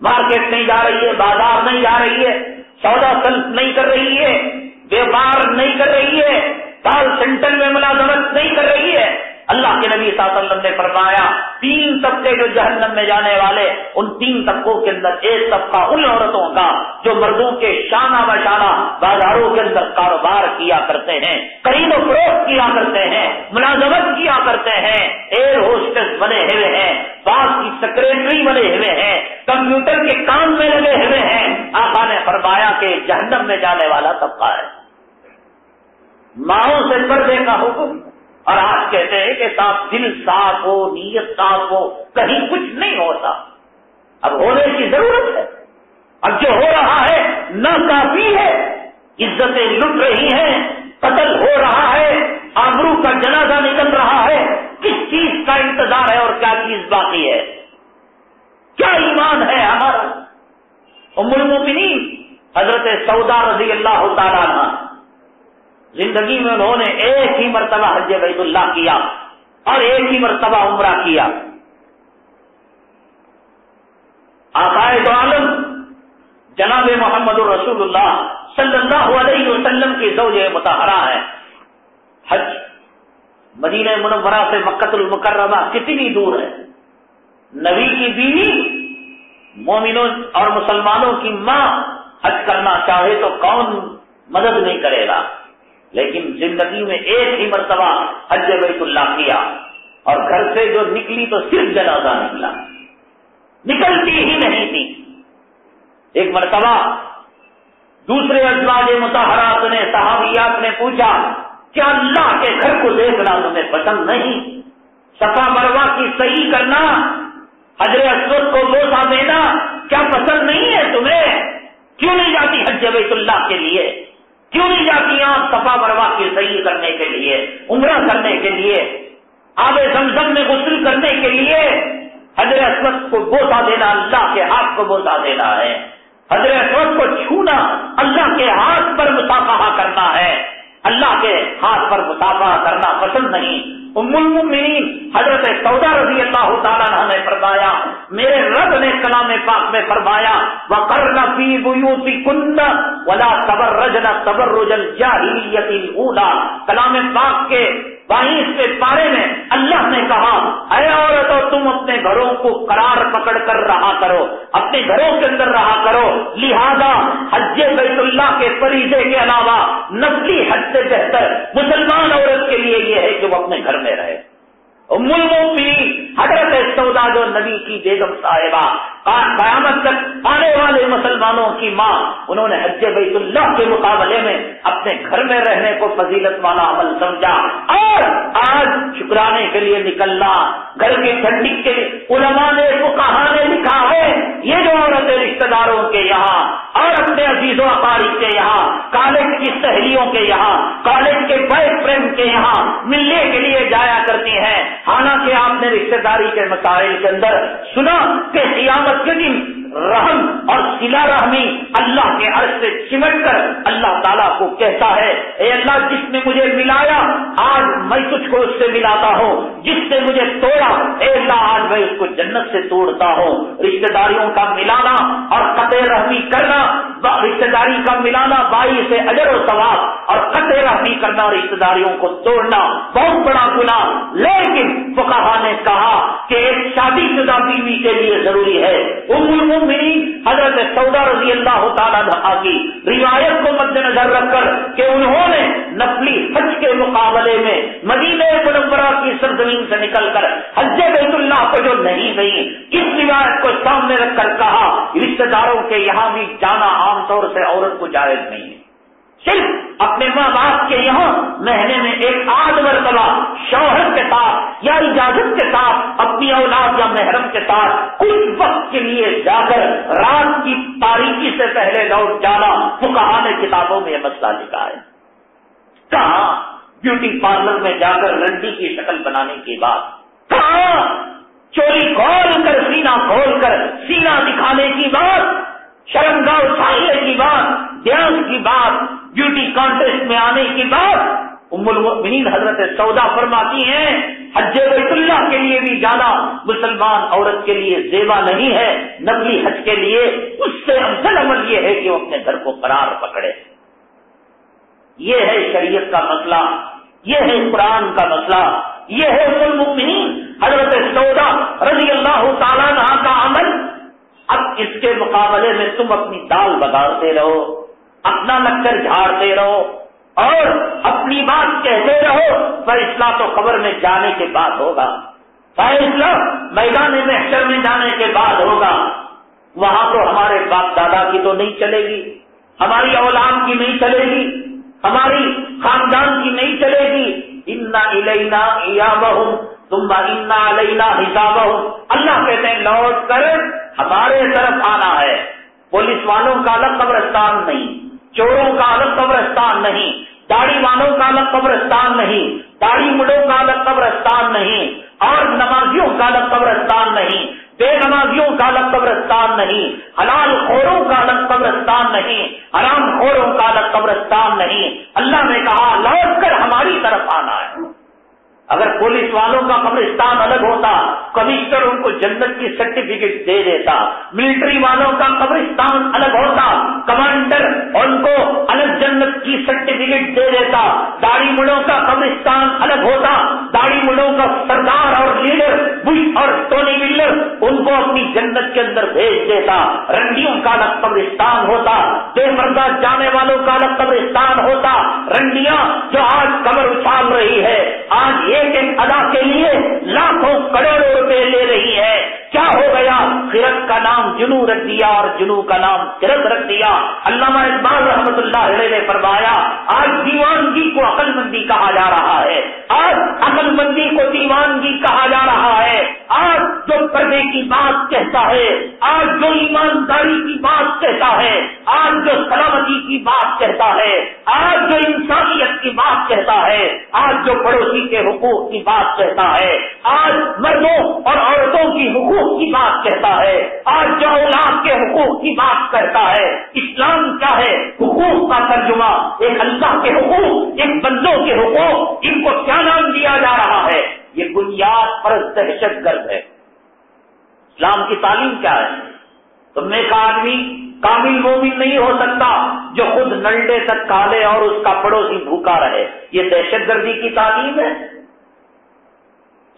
मार्केट नहीं जा रही है, बाज़ार नहीं जा रही है, सौदा सल्फ नहीं कर रही है। व्यापार नहीं कर रही है। कॉल सेंटर में मुलाजमत नहीं कर रही है। अल्लाह के नबी वसल्लम ने फरमाया, तीन तबके जो जहन्नम में जाने वाले, उन तीन तबकों के अंदर एक तबका उन औरतों का, जो मर्दों के शाना बशाना बाजारों के अंदर कारोबार किया करते हैं खरीदो फरोख्त किया करते हैं, मुलाजमत किया करते हैं एयर होस्टेस बने हुए हैं बास की सेक्रेटरी बने हुए हैं कंप्यूटर के काम में लगे हुए हैं। आका ने फरमाया के जहन्नम में जाने वाला तबका है। माओ से पर्दे का हुक्म। और आज कहते हैं कि साफ़ दिल साफ़ हो, नीयत साफ़ हो, कहीं कुछ नहीं होता। अब होने की ज़रूरत है। अब जो हो रहा है, न काफ़ी है। इज्जतें लुट रही हैं, कतल हो रहा है आबरू का जनाजा निकल रहा है। किस चीज़ का इंतज़ार है और क्या चीज़ बाकी है? क्या ईमान है हमारा? उमुल मुमिनीन, हज़रत सौदा रज़ी अल्लाह तला ज़िंदगी में उन्होंने एक ही मरतबा हज बैतुल्लाह किया और एक ही मरतबा उम्र किया। आकाए तो आलम जनाब मोहम्मद रसूलुल्लाह सल्लल्लाहु अलैहि वसल्लम की जौज मुताहरा है। हज मदीना मुनवरा से मक्कतुल मुकर्रमा कितनी दूर है? नबी की बीवी, मोमिनों और मुसलमानों की माँ हज करना चाहे तो कौन मदद नहीं करेगा? लेकिन ज़िंदगी में एक ही मरतबा हज बैतुल्ला किया। और घर से जो निकली तो सिर्फ़ जनाजा निकला। निकलती ही नहीं थी। एक मरतबा, दूसरे अजवाज मुताहरात ने, सहाबियात ने पूछा, क्या अल्लाह के घर को देखना तुम्हें पसंद नहीं? सफ़ा मरवा की सही करना, हजरे असवद को बोसा देना क्या पसंद नहीं है तुम्हें? क्यों नहीं जाती हज बैतुल्ला के लिए? क्यों नहीं जाती आप सफ़ा मरवा की सही करने के लिए, उम्र करने के लिए आबे जमजम में गुसल करने के लिए? हजर असवद को बोसा देना अल्लाह के हाथ को बोसा देना है। हजर असवद को छूना अल्लाह के हाथ पर मुसाफा करना है। अल्लाह के हाथ पर मुसाफा करना पसंद नहीं। उम्मुलमिन हज़रत सौदा रज़ी अल्लाह तला ने फरमाया, मेरे रब ने कलाम पाक में फरमाया, वकर्न फ़ी बुयूती कुन्न वला तबर्रजना तबर्रुजल जाहिलियतिल ऊला। कलाम पाक के बाईस के पारे में अल्लाह ने कहा अरे अपने घरों को करार पकड़ कर रहा करो, अपने घरों के अंदर रहा करो। लिहाजा हज बैतुल्लाह के फरीजे के अलावा नकली हज से बेहतर मुसलमान औरत के लिए यह है कि वो अपने घर में रहे। मुलमोपी हज़रत सौदा जो नबी की बेगम साहिबा कयामत तक आने वाले मुसलमानों की माँ, उन्होंने हज बैतुल्लाह के मुकाबले में अपने घर में रहने को फजीलत वाला अमल समझा। और आज शुक्राने के लिए निकलना, घर की ठंडी के उलमा ने कहा ने लिखा है, ये जो औरतें रिश्तेदारों के यहाँ, और अपने अजीजों अकारी के यहाँ, कॉलेज की सहेलियों के यहाँ, कॉलेज के बॉयफ्रेंड के यहाँ मिलने के लिए जाया करती हैं। हालाँकि आपने रिश्तेदारी के मसाइल के अंदर सुना कि कियामत दिन रहम और सिला रहमी अल्लाह के अर्ज़ से चिमट कर अल्लाह ताला को कहता है, ए अल्लाह, जिसने मुझे मिलाया, आज मैं तुझको उससे मिलाता हूँ। जिसने मुझे तोड़ा, ए अल्लाह, आज मैं उसको जन्नत से तोड़ता हूँ। रिश्तेदारियों का मिलाना और कते रहमी करना रिश्तेदारी का मिलाना, बाई से अजर और सवाब और कते रहमी करना, रिश्तेदारियों को तोड़ना, बहुत बड़ा गुना लेकिन फुकाहा ने कहा कि एक शादीशुदा बीवी के लिए ज़रूरी है। उम्र मिली हज़रत सौदा रज़ी अल्लाह तला की रिवायत को मद्देनजर रखकर कि उन्होंने नकली हज के मुकाबले में मदीने मुनवरा की सरजमीन से निकलकर हज बैतुल्लाह को जो नहीं गई, इस रिवायत को सामने रखकर कहा, रिश्तेदारों के यहाँ भी जाना आमतौर से औरत को जायज़ नहीं है। सिर्फ़ अपने माँ बाप के यहाँ महीने में एक आध मरतबा शौहर के साथ या इजाज़त के साथ, अपनी औलाद या महरम के साथ कुछ वक्त के लिए जाकर रात की तारीखी से पहले लौट जाना कहा ने किताबों में मसला लिखा है। कहा ब्यूटी पार्लर में जाकर रंडी की शक्ल बनाने के बाद? कहा चोरी खोल कर सीना खोल कर सीना दिखाने की बात शर्मगा उछालने की बात ध्यान की बात ब्यूटी कॉन्टेस्ट में आने की बात उम्मीन हज़रत सौदा फरमाती हैं, हज बैतुल्ला के लिए भी जाना, मुसलमान औरत के लिए जेवा नहीं है, नकली हज के लिए। उससे अफजल अमल यह है कि वो अपने घर को करार पकड़े। ये है शरीयत का मसला, ये है कुरान का मसला, ये है उम्मीन हज़रत सौदा रज़ी अल्लाह तला अब इसके मुकाबले में तुम अपनी दाल बगाड़ते रहो, अपना लक्कर झाड़ते रहो और अपनी बात कहते रहो। फैसला तो खबर में जाने के बाद होगा। फैसला मैदान महशर में जाने के बाद होगा। वहाँ तो हमारे बाप दादा की तो नहीं चलेगी, हमारी औलाद की नहीं चलेगी, हमारी खानदान की नहीं चलेगी। इन्ना इलेना या बहु तुम इन्ना अलैना हिसाब अल्लाह कहते हैं, लौट कर हमारे तरफ़ आना है। पुलिस वालों का अलग कब्रस्तान नहीं, चोरों का अलग कब्रस्तान नहीं दाढ़ी वालों का अलग कब्रस्तान नहीं दाढ़ी मुड़ों का अलग कब्रस्तान नहीं, और नमाजियों का अलग कब्रस्तान नहीं, बेनमाजियों का अलग कब्रस्तान नहीं, हलाल खोरों का अलग कब्रस्तान नहीं, हराम खोरों का अलग कब्रस्तान नहीं। अल्लाह ने कहा, लौट कर हमारी तरफ़ आना है। अगर पुलिस वालों का कब्रिस्तान अलग होता, कमिश्नर उनको जन्नत की सर्टिफिकेट दे देता मिलिट्री वालों का कब्रिस्तान अलग होता कमांडर उनको अलग जन्नत की सर्टिफिकेट दे देता, दाढ़ी मुड़ों का कब्रिस्तान अलग होता, दाढ़ी मुड़ों का सरदार और लीडर बुश और टोनी मिल्लर उनको अपनी जन्नत के अंदर भेज देता रंडियों का अलग कब्रिस्तान होता बेपर्दा जाने वालों का अलग कब्रिस्तान होता रंडिया जो आज कब्र उछाल रही है, आज एक एक अदा के लिए लाखों करोड़ों रुपए ले रही है। क्या हो गया? फिरत का नाम जुनू रख दिया और जुनू का नाम फिरत रख दिया। अल्लाह इकबाल रहमतुल्लाह ने फरमाया, आज दीवानगी को अकलमंदी कहा जा रहा है। आज अकलमंदी को दीवानगी कहा जा रहा है। आज जो पर्दे की बात कहता है, आज जो ईमानदारी की बात कहता है, आज जो सलामती की बात कहता है, आज जो इंसानियत की बात कहता है, आज जो पड़ोसी के हुकूक की बात कहता है। आज मर्दों और औरतों की हुकूक हुकूक की बात कहता है। आज जो औलाद के हुकूक की बात करता है। इस्लाम क्या है? हुकूक का तर्जुमा। एक अल्लाह के हुकूक, एक बंदों के हुकूक, इनको क्या नाम दिया जा रहा है? ये बुनियाद पर दहशत गर्द है। इस्लाम की तालीम क्या है? तुम एक आदमी काबिल मोमिन नहीं हो सकता, जो खुद नंडे तक काले और उसका पड़ोसी भूखा रहे। ये दहशत गर्दी की तालीम है।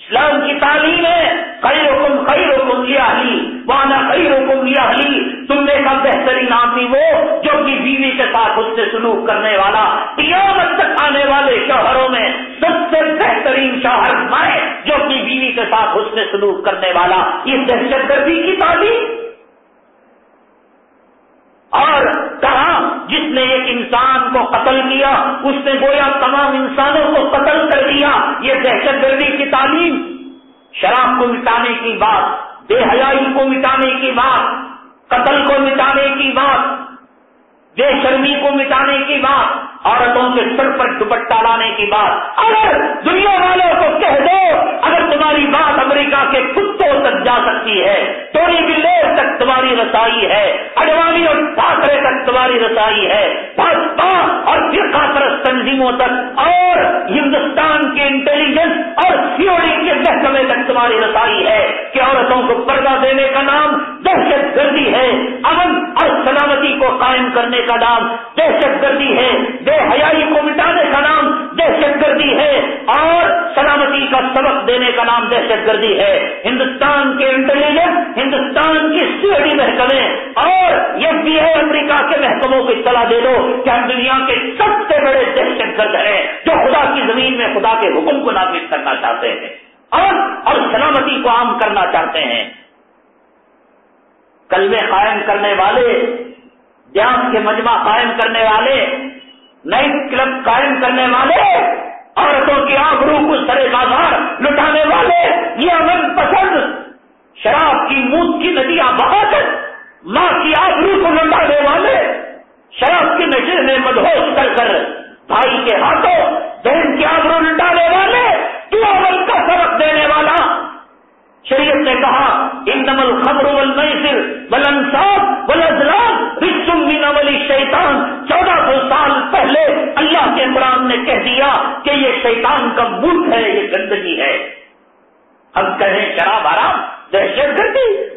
इस्लाम की तालीम है। कई रुकुम कई रुकुम लियाली वाना कई रुकुम लियाली तुमने का बेहतरीन आदमी वो, जो कि बीवी के साथ उससे सलूक करने वाला, क्यामत तक आने वाले शहरों में सबसे बेहतरीन शहर मैं जो कि बीवी के साथ उससे सलूक करने वाला। ये दहशतगर्दी की तालीम। और कहा जिसने एक इंसान को कत्ल किया, उसने गोया तमाम इंसानों को कत्ल कर दिया। ये दहशत गर्दी की तालीम। शराब को मिटाने की बात, बेहयाई को मिटाने की बात, कत्ल को मिटाने की बात, बेशर्मी को मिटाने की बात औरतों के सर पर दुपट्टा लाने की बात। अगर दुनिया वालों को कह दो, अगर तुम्हारी बात अमेरिका के कुत्तों तक जा सकती है टोरी बिल्लेर तक तुम्हारी रसाई है अडवाणी और ठाकरे तक तुम्हारी रसाई है भाजपा और फिरका परस्त तंजीमों तक, और हिंदुस्तान के इंटेलिजेंस और सीओडी के महकमे तक तुम्हारी रसाई है, कि औरतों को पर्दा देने का नाम दहशत गर्दी है, अमन और सलामती को कायम करने का नाम दहशत गर्दी है बेहयाई को मिटाने का नाम दहशत गर्दी है और सलामती का सबक देने का नाम दहशत गर्दी है। हिंदुस्तान के इंटेलिजेंस हिंदुस्तान की सीडी महकमे और भी है के महकमों को इतला दे दो कि हम दुनिया के सबसे बड़े दहशत गर्द है, जो खुदा की ज़मीन में खुदा के हुक्म को नाफिज करना चाहते हैं और और सलामती को आम करना चाहते हैं। कलमे कायम करने वाले, ज्ञान के मजमा कायम करने वाले नाइट क्लब कायम करने वाले, औरतों की आबरू को सरे बाज़ार लुटाने वाले, ये अमन पसंद। शराब की मूत की नदियाँ बहाकर माँ की आबरू को लुटाने वाले, शराब के नशे में मदहोश कर कर भाई के हाथों बहन की आबरू लुटाने वाले, तू अमन का सबक देने वाला शरीयत ने कहा इन नमल खबर वल मैसिर, वल अंसाब वल अजलाम रिसुमिन अवली शैतान। चौदह सौ साल पहले अल्लाह के कुरान ने कह दिया कि ये शैतान का मुल्क है, ये गंदगी है। हम कहें, शराब आराम दहशत गर्दी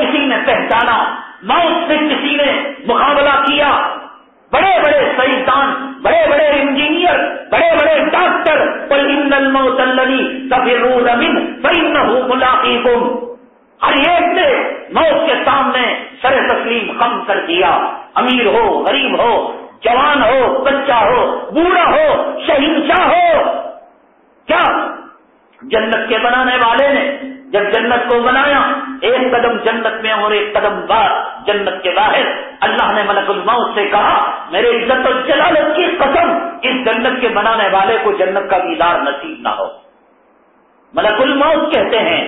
किसी ने पहचाना। मौत से किसी ने मुकाबला किया। बड़े बड़े सैतान बड़े बड़े इंजीनियर बड़े बड़े डॉक्टर पर इंदल मौतल्लनी सफिरून अमिन फइन्नहु मुलाकीकुम। हर एक ने मौत के सामने सर तस्लीम कम कर दिया अमीर हो, गरीब हो, जवान हो, बच्चा हो, बूढ़ा हो शहिंशाह हो। क्या? जन्नत के बनाने वाले ने जब जन्नत को बनाया एक कदम जन्नत में और एक कदम बाहर जन्नत के बाहर, अल्लाह ने मलकुल मौत से कहा, मेरे इज़्ज़त और जलालत की कसम, इस जन्नत के बनाने वाले को जन्नत का दीदार नसीब ना हो। मलकुल मौत कहते हैं,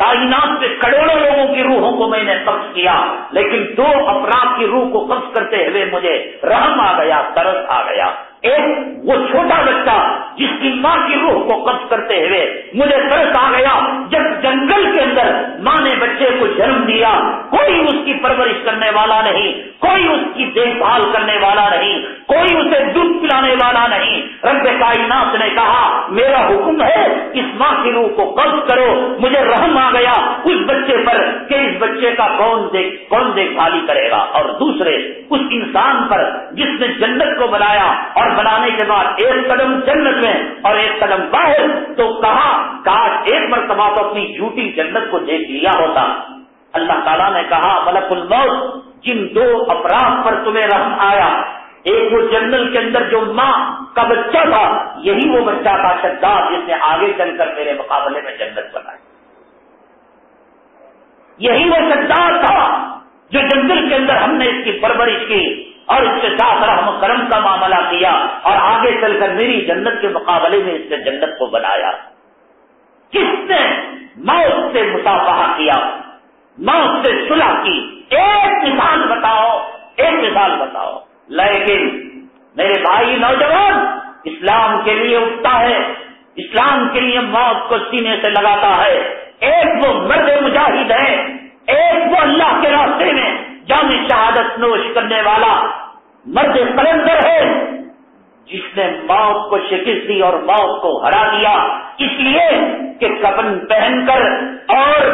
कायनात से करोड़ों लोगों की रूहों को मैंने कब्ज किया, लेकिन दो अपराध की रूह को कब्ज करते हुए मुझे रहम आ गया तरस आ गया। एक वो छोटा बच्चा जिसकी माँ की रूह को कब्ज करते हुए मुझे तरस आ गया, जब जंगल के अंदर माँ ने बच्चे को जन्म दिया। कोई उसकी परवरिश करने वाला नहीं, कोई उसकी देखभाल करने वाला नहीं, कोई उसे दूध पिलाने वाला नहीं। रब कायनात ने कहा, मेरा हुक्म है इस माँ की रूह को कब्ज करो। मुझे रहम आ गया उस बच्चे पर कि इस बच्चे का कौन देख, कौन देखभाली करेगा। और दूसरे, उस इंसान पर जिसने जन्नत को बनाया और बनाने के बाद एक कदम जन्नत में और एक कदम बाहर तो कहा, काश एक मरतबा तो अपनी झूठी जन्नत को देख लिया होता। अल्लाह ताला ने कहा, मलकुल मौत, जिन दो अपराध पर तुम्हें रहम आया, एक वो जन्नत के अंदर जो माँ का बच्चा था, यही वो बच्चा था शद्दाद, जिसने आगे चलकर मेरे मुकाबले में जन्नत बनाई। यही वो शद्दाद था, जो जंगल के अंदर हमने इसकी परवरिश की। और इसके साथ रहम करम का मामला किया और आगे चलकर मेरी जन्नत के मुकाबले में इसने जन्नत को बनाया। किसने मौत से मुसाफा किया? मौत से सुलह की? एक मिसाल बताओ, एक मिसाल बताओ। लेकिन मेरे भाई नौजवान, इस्लाम के लिए उठता है। इस्लाम के लिए मौत को सीने से लगाता है। एक वो मर्द मुजाहिद है, एक वो अल्लाह के रास्ते में। जान शहादत नोश करने वाला मर्द कलंदर है, जिसने मौत को शिकस्त दी और मौत को हरा दिया। इसलिए कि कपन पहनकर और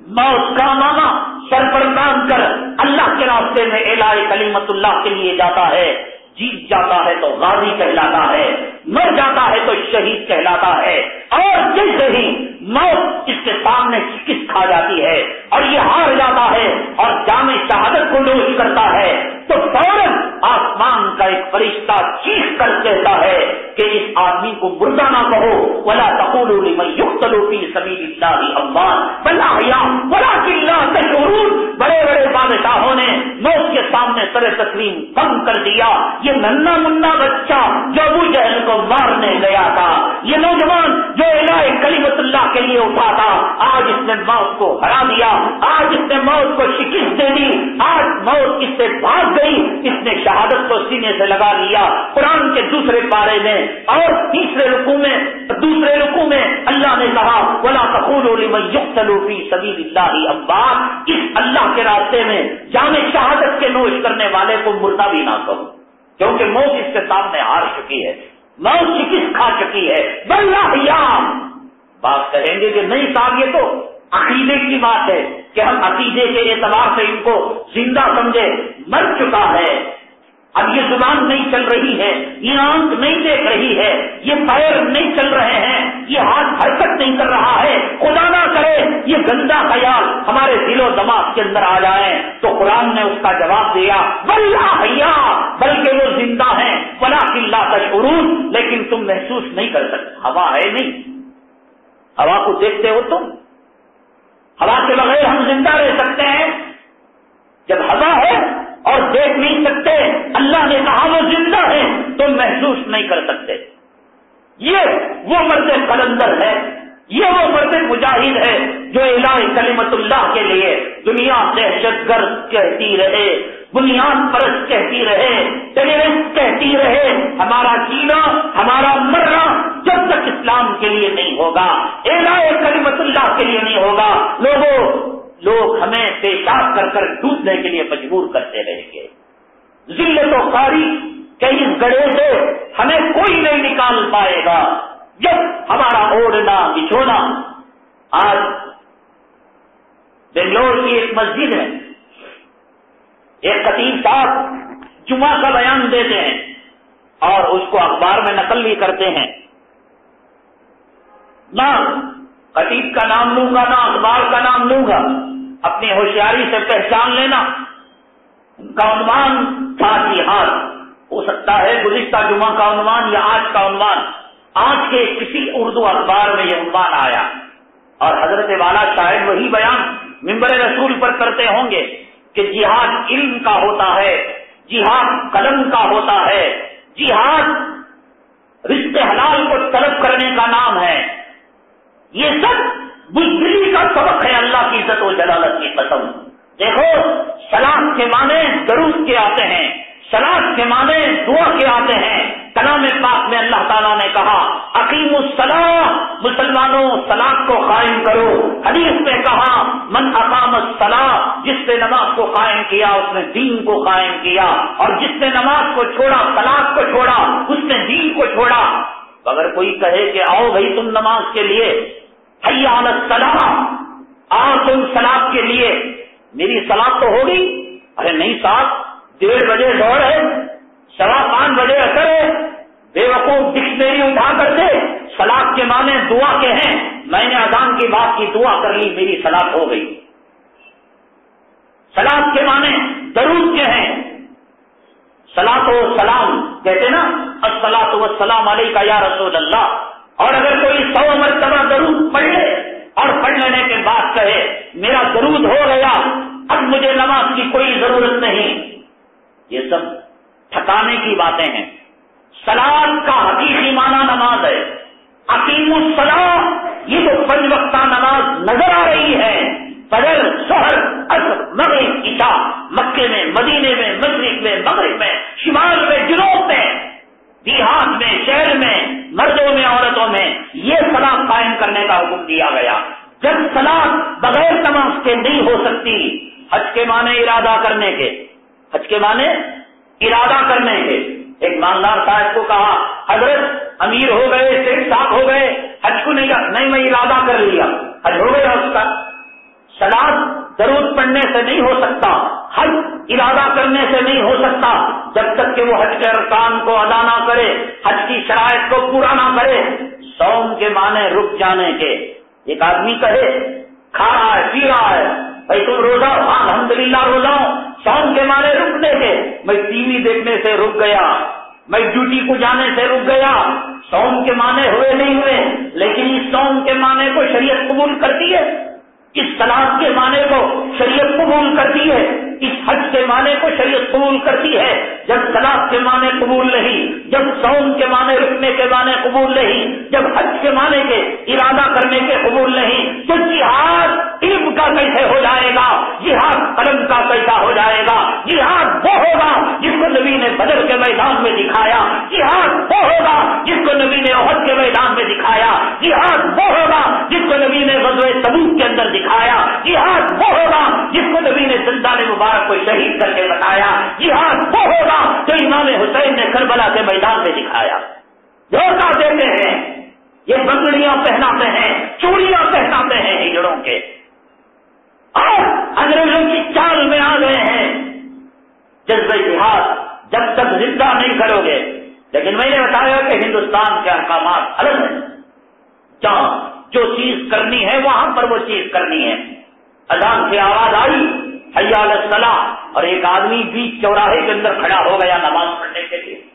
मौत का मामा सर पर काम कर अल्लाह के रास्ते में एलाए कलीमतुल्लाह के लिए जाता है। जीत जाता है तो गाजी कहलाता है, मर जाता है तो शहीद कहलाता है। और जैसे ही मौत इसके सामने किस खा जाती है? और ये हार जाता है, और जामे शहादत को नोश करता है। तो फ़ौरन आसमान का एक फरिश्ता चीख कर कहता है कि इस आदमी को मुर्दा ना कहो। वला तकोलो मैं युक्त लोपी सभी अम्बान बल्ला बड़ा किल्ला बड़े बड़े बादशाहों ने मौत के सामने सर तस्लीम कम कर दिया। ये नन्ना मुन्ना बच्चा जो अबू जहल को मारने गया था। ये नौजवान जो इलाय कलीमतुल्लाह के लिए उठा था। आज इसने मौत को हरा दिया। आज इसने मौत को शिकिस्त दे दी। आज मौत इससे भाग गई। इसने शहादत को सीने से लगा लिया। कुरान के दूसरे पारे में और तीसरे रुकू में, दूसरे रुकू में अल्लाह ने कहा, वला युक्तलूफी सभी अब्बास इस अल्लाह के रास्ते में जाने शहादत के नोश करने वाले को मुर्दा भी ना कहो, क्योंकि मौत इसके सामने हार चुकी है। मौत चिकित्स खा चुकी है। बल्ला बात कहेंगे कि नहीं साहब, ये तो अकीदे की बात है कि हम अकीदे के एतबार से इनको ज़िंदा समझे, मर चुका है। अब ये ज़ुबान नहीं चल रही है, ये आँख नहीं देख रही है, ये पैर नहीं चल रहे हैं, ये हाथ हरकत नहीं कर रहा है। खुदा ना करे, ये गंदा ख्याल हमारे दिलो दमाग के अंदर आ जाए। तो कुरान ने उसका जवाब दिया बल्ला भैया बल्कि वो ज़िंदा है। बला किल्ला तशुरून लेकिन तुम महसूस नहीं कर सकते। हवा है नहीं। हवा को देखते हो तुम। हवा के बगैर हम ज़िंदा रह सकते हैं। जब हवा है और देख नहीं सकते, अल्लाह ने कहा वो ज़िंदा है तो महसूस नहीं कर सकते। ये वो मर्द कलंदर है, ये वो मर्द मुजाहिद है, जो इलाही कलीमतुल्लाह के लिए दुनिया दहशत गर्द कहती रहे। बुनियाद परस कहती रहे टेररिस्ट कहती रहे, हमारा जीना, हमारा मरना जब तक इस्लाम के लिए नहीं होगा एलाए कलीमतुल्लाह के लिए नहीं होगा। लोगों, लोग हमें पेशाब कर कर डूबने के लिए मजबूर करते रहेंगे। जिल्लत कारी के इस गड़े से हमें कोई नहीं निकाल पाएगा। जब हमारा ओढ़ना, बिछोना। आज बेंगलोर की एक मस्जिद है। एक खतीब साहब जुमा का बयान देते हैं और उसको अखबार में नकल भी करते हैं। ना, खतीब का नाम लूँगा, ना अखबार का नाम लूँगा। अपनी होशियारी से पहचान लेना, उनका अनुमान था जिहाद हो सकता है गुजश्ता जुमा का अनुमान या आज का अनुमान। आज के किसी उर्दू अखबार में यह अनुमान आया। और हज़रत वाला शायद वही बयान मिम्बर रसूल पर करते होंगे। कि जिहाद इल्म का होता है, जिहाद कलम का होता है। जिहाद रिश्ते हलाल को तलब करने का नाम है। ये सब बुजदिली का सबक है अल्लाह की इज़्ज़त और जलालत की कसम। देखो, सलाह के माने दरूद के आते हैं सलाद के माने दुआ के आते हैं। कलाम पाक में अल्लाह ताला ने कहा अकीम सलाह मुसलमानों, सलाद को कायम करो। हदीस में कहा, मन अकाम सलाह जिसने नमाज़ को कायम किया, उसने दीन को कायम किया, और जिसने नमाज़ को छोड़ा, सलाद को छोड़ा, उसने दीन को छोड़ा। अगर कोई कहे कि, आओ भाई तुम नमाज़ के लिए हैया सलाह, आओ तुम सलाद के लिए। मेरी सलाद तो होगी। अरे नहीं साहब, डेढ़ बजे दौड़ है। सवा पाँच बजे असर है। बेवकूफ़ डिक्शनरी उठा करते सलाद के माने दुआ के हैं। मैंने अजान की बात की, दुआ कर ली, मेरी सलाद हो गई। सलाद के माने दरूद के हैं। सलात सलाम कहते ना असलात सलाम अली का या रसूल अल्लाह और अगर कोई सौ मरतबा दरूद पढ़ ले और पढ़ लेने के बाद कहे, मेरा दरूद हो गया, अब मुझे नमाज़ की कोई ज़रूरत नहीं। ये सब ठकाने की बातें हैं। सलाद का हकीकी माना नमाज़ है। अकीम सलाह ये जो पंचवक्ता नमाज़ नज़र आ रही है, फजर शहर असर, मगरब ईशा मक्के में, मदीने में, मशरक में, मगरब में शिमाल में, जुनूब में, देहात में, शहर में, मर्दों में, औरतों में, ये सलाद कायम करने का हुक्म दिया गया। जब सलाद बगैर नमाज़ के नहीं हो सकती, हज के माने इरादा करने के। हज के माने इरादा करने के एक मानदार साहब को कहा, हज़रत, अमीर हो गए शेख साहब हो गए, हज को नहीं नहीं, मैं इरादा कर लिया। हज हो गया उसका। सलाद ज़रूरत पड़ने से नहीं हो सकता। हज इरादा करने से नहीं हो सकता। जब तक कि वो हज के अरकान को अदा ना करे, हज की शराय को पूरा ना करे, सौम के माने रुक जाने के। एक आदमी कहे, खा रहा है, पी रहा है। भाई तुम रोजा हाँ अलहमदिल्ला रोजा हूँ। सौम के मारे रुकने से, मैं टीवी देखने से रुक गया। मैं ड्यूटी को जाने से रुक गया। सौम के माने हुए नहीं हुए, लेकिन इस सौम के माने को शरीयत कबूल करती है। इस सलाद के माने को शरीयत कबूल करती है। इस हज के माने को शरीयत कबूल करती है, जब तलाक के माने कबूल नहीं, जब सौम के माने रुकने के माने कबूल नहीं, जब हज के माने के इरादा करने के कबूल नहीं तो जिहाद इल्म का कैसे हो जाएगा? जिहाद कलम का कैसा हो जाएगा? जिहाद वो होगा जिसको नबी ने बदल के मैदान में दिखाया। जिहाद वो होगा जिसको नबी ने अहद के मैदान में दिखाया। जिहाद वो होगा जिसको नबी ने गजवे सबूत के अंदर दिखाया। जिहाद वो होगा जिसको नबी ने ज़िंदा ने मुबारक को शहीद करके बताया, जिहाद वो होगा जो इमाम हुसैन ने करबला के मैदान में दिखाया। जोरदार देते हैं। ये बंगड़ियाँ पहनाते हैं, चूड़ियाँ पहनाते हैं हिजड़ों के। और अंग्रेज़ों की चाल में आ गए हैं। जज्बे जिहाद जब तक ज़िंदा नहीं करोगे लेकिन मैंने बताया कि हिंदुस्तान के अहकाम अलग है। जहाँ जो चीज़ करनी है, वहाँ पर वो चीज़ करनी है। अजान से आवाज़ आई हयाल सलाह और एक आदमी बीच चौराहे के अंदर खड़ा हो गया नमाज़ पढ़ने के लिए।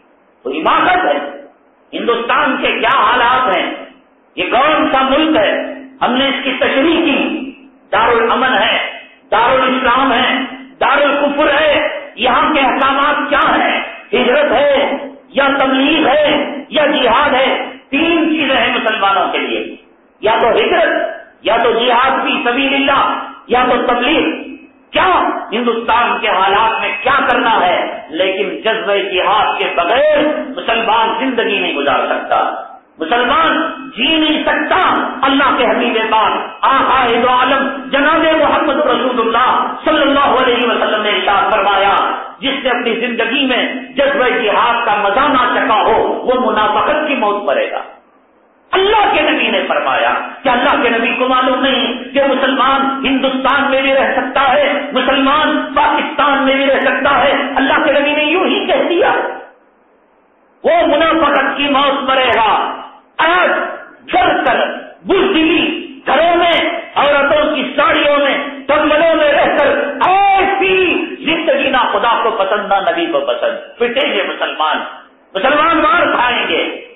तो इमारत है। हिंदुस्तान के क्या हालात हैं? ये कौन सा मुल्क है? हमने इसकी तशरी की। दारुल अमन है, दारुल इस्लाम है, दारुल कुफर है। यहाँ के अहकाम क्या है? हिजरत है, या तबलीग है, या जिहाद है? तीन चीज़ें हैं मुसलमानों के लिए। या तो हिजरत, या तो जिहाद की सबीलिल्ला या तो तबलीग। क्या हिंदुस्तान के हालात में क्या करना है? लेकिन जज्बे जिहाद के बगैर मुसलमान ज़िंदगी नहीं गुजार सकता। मुसलमान जी नहीं सकता। अल्लाह के हबीब पाक आकाए दो आलम। जनाब मोहम्मद रसूलुल्लाह सल्लल्लाहु अलैहि वसल्लम ने इशार फरमाया, जिसने अपनी ज़िंदगी में जज्बे जिहाद का मज़ा ना चका हो, वो मुनाफकत की मौत पड़ेगा अल्लाह के नबी ने फरमाया कि अल्लाह के नबी को मालूम नहीं कि मुसलमान हिंदुस्तान में भी रह सकता है, मुसलमान पाकिस्तान में भी रह सकता है। अल्लाह के नबी ने यूँ ही कह दिया। वो मुनाफकत की मौत मरेगा। आज जल कर बुजदिली घरों में, औरतों की साड़ियों में कंबलों में रहकर ऐसी ज़िंदगी ना खुदा को पसंद, ना नबी को पसंद। पिटेंगे मुसलमान मुसलमान मार खाएँगे।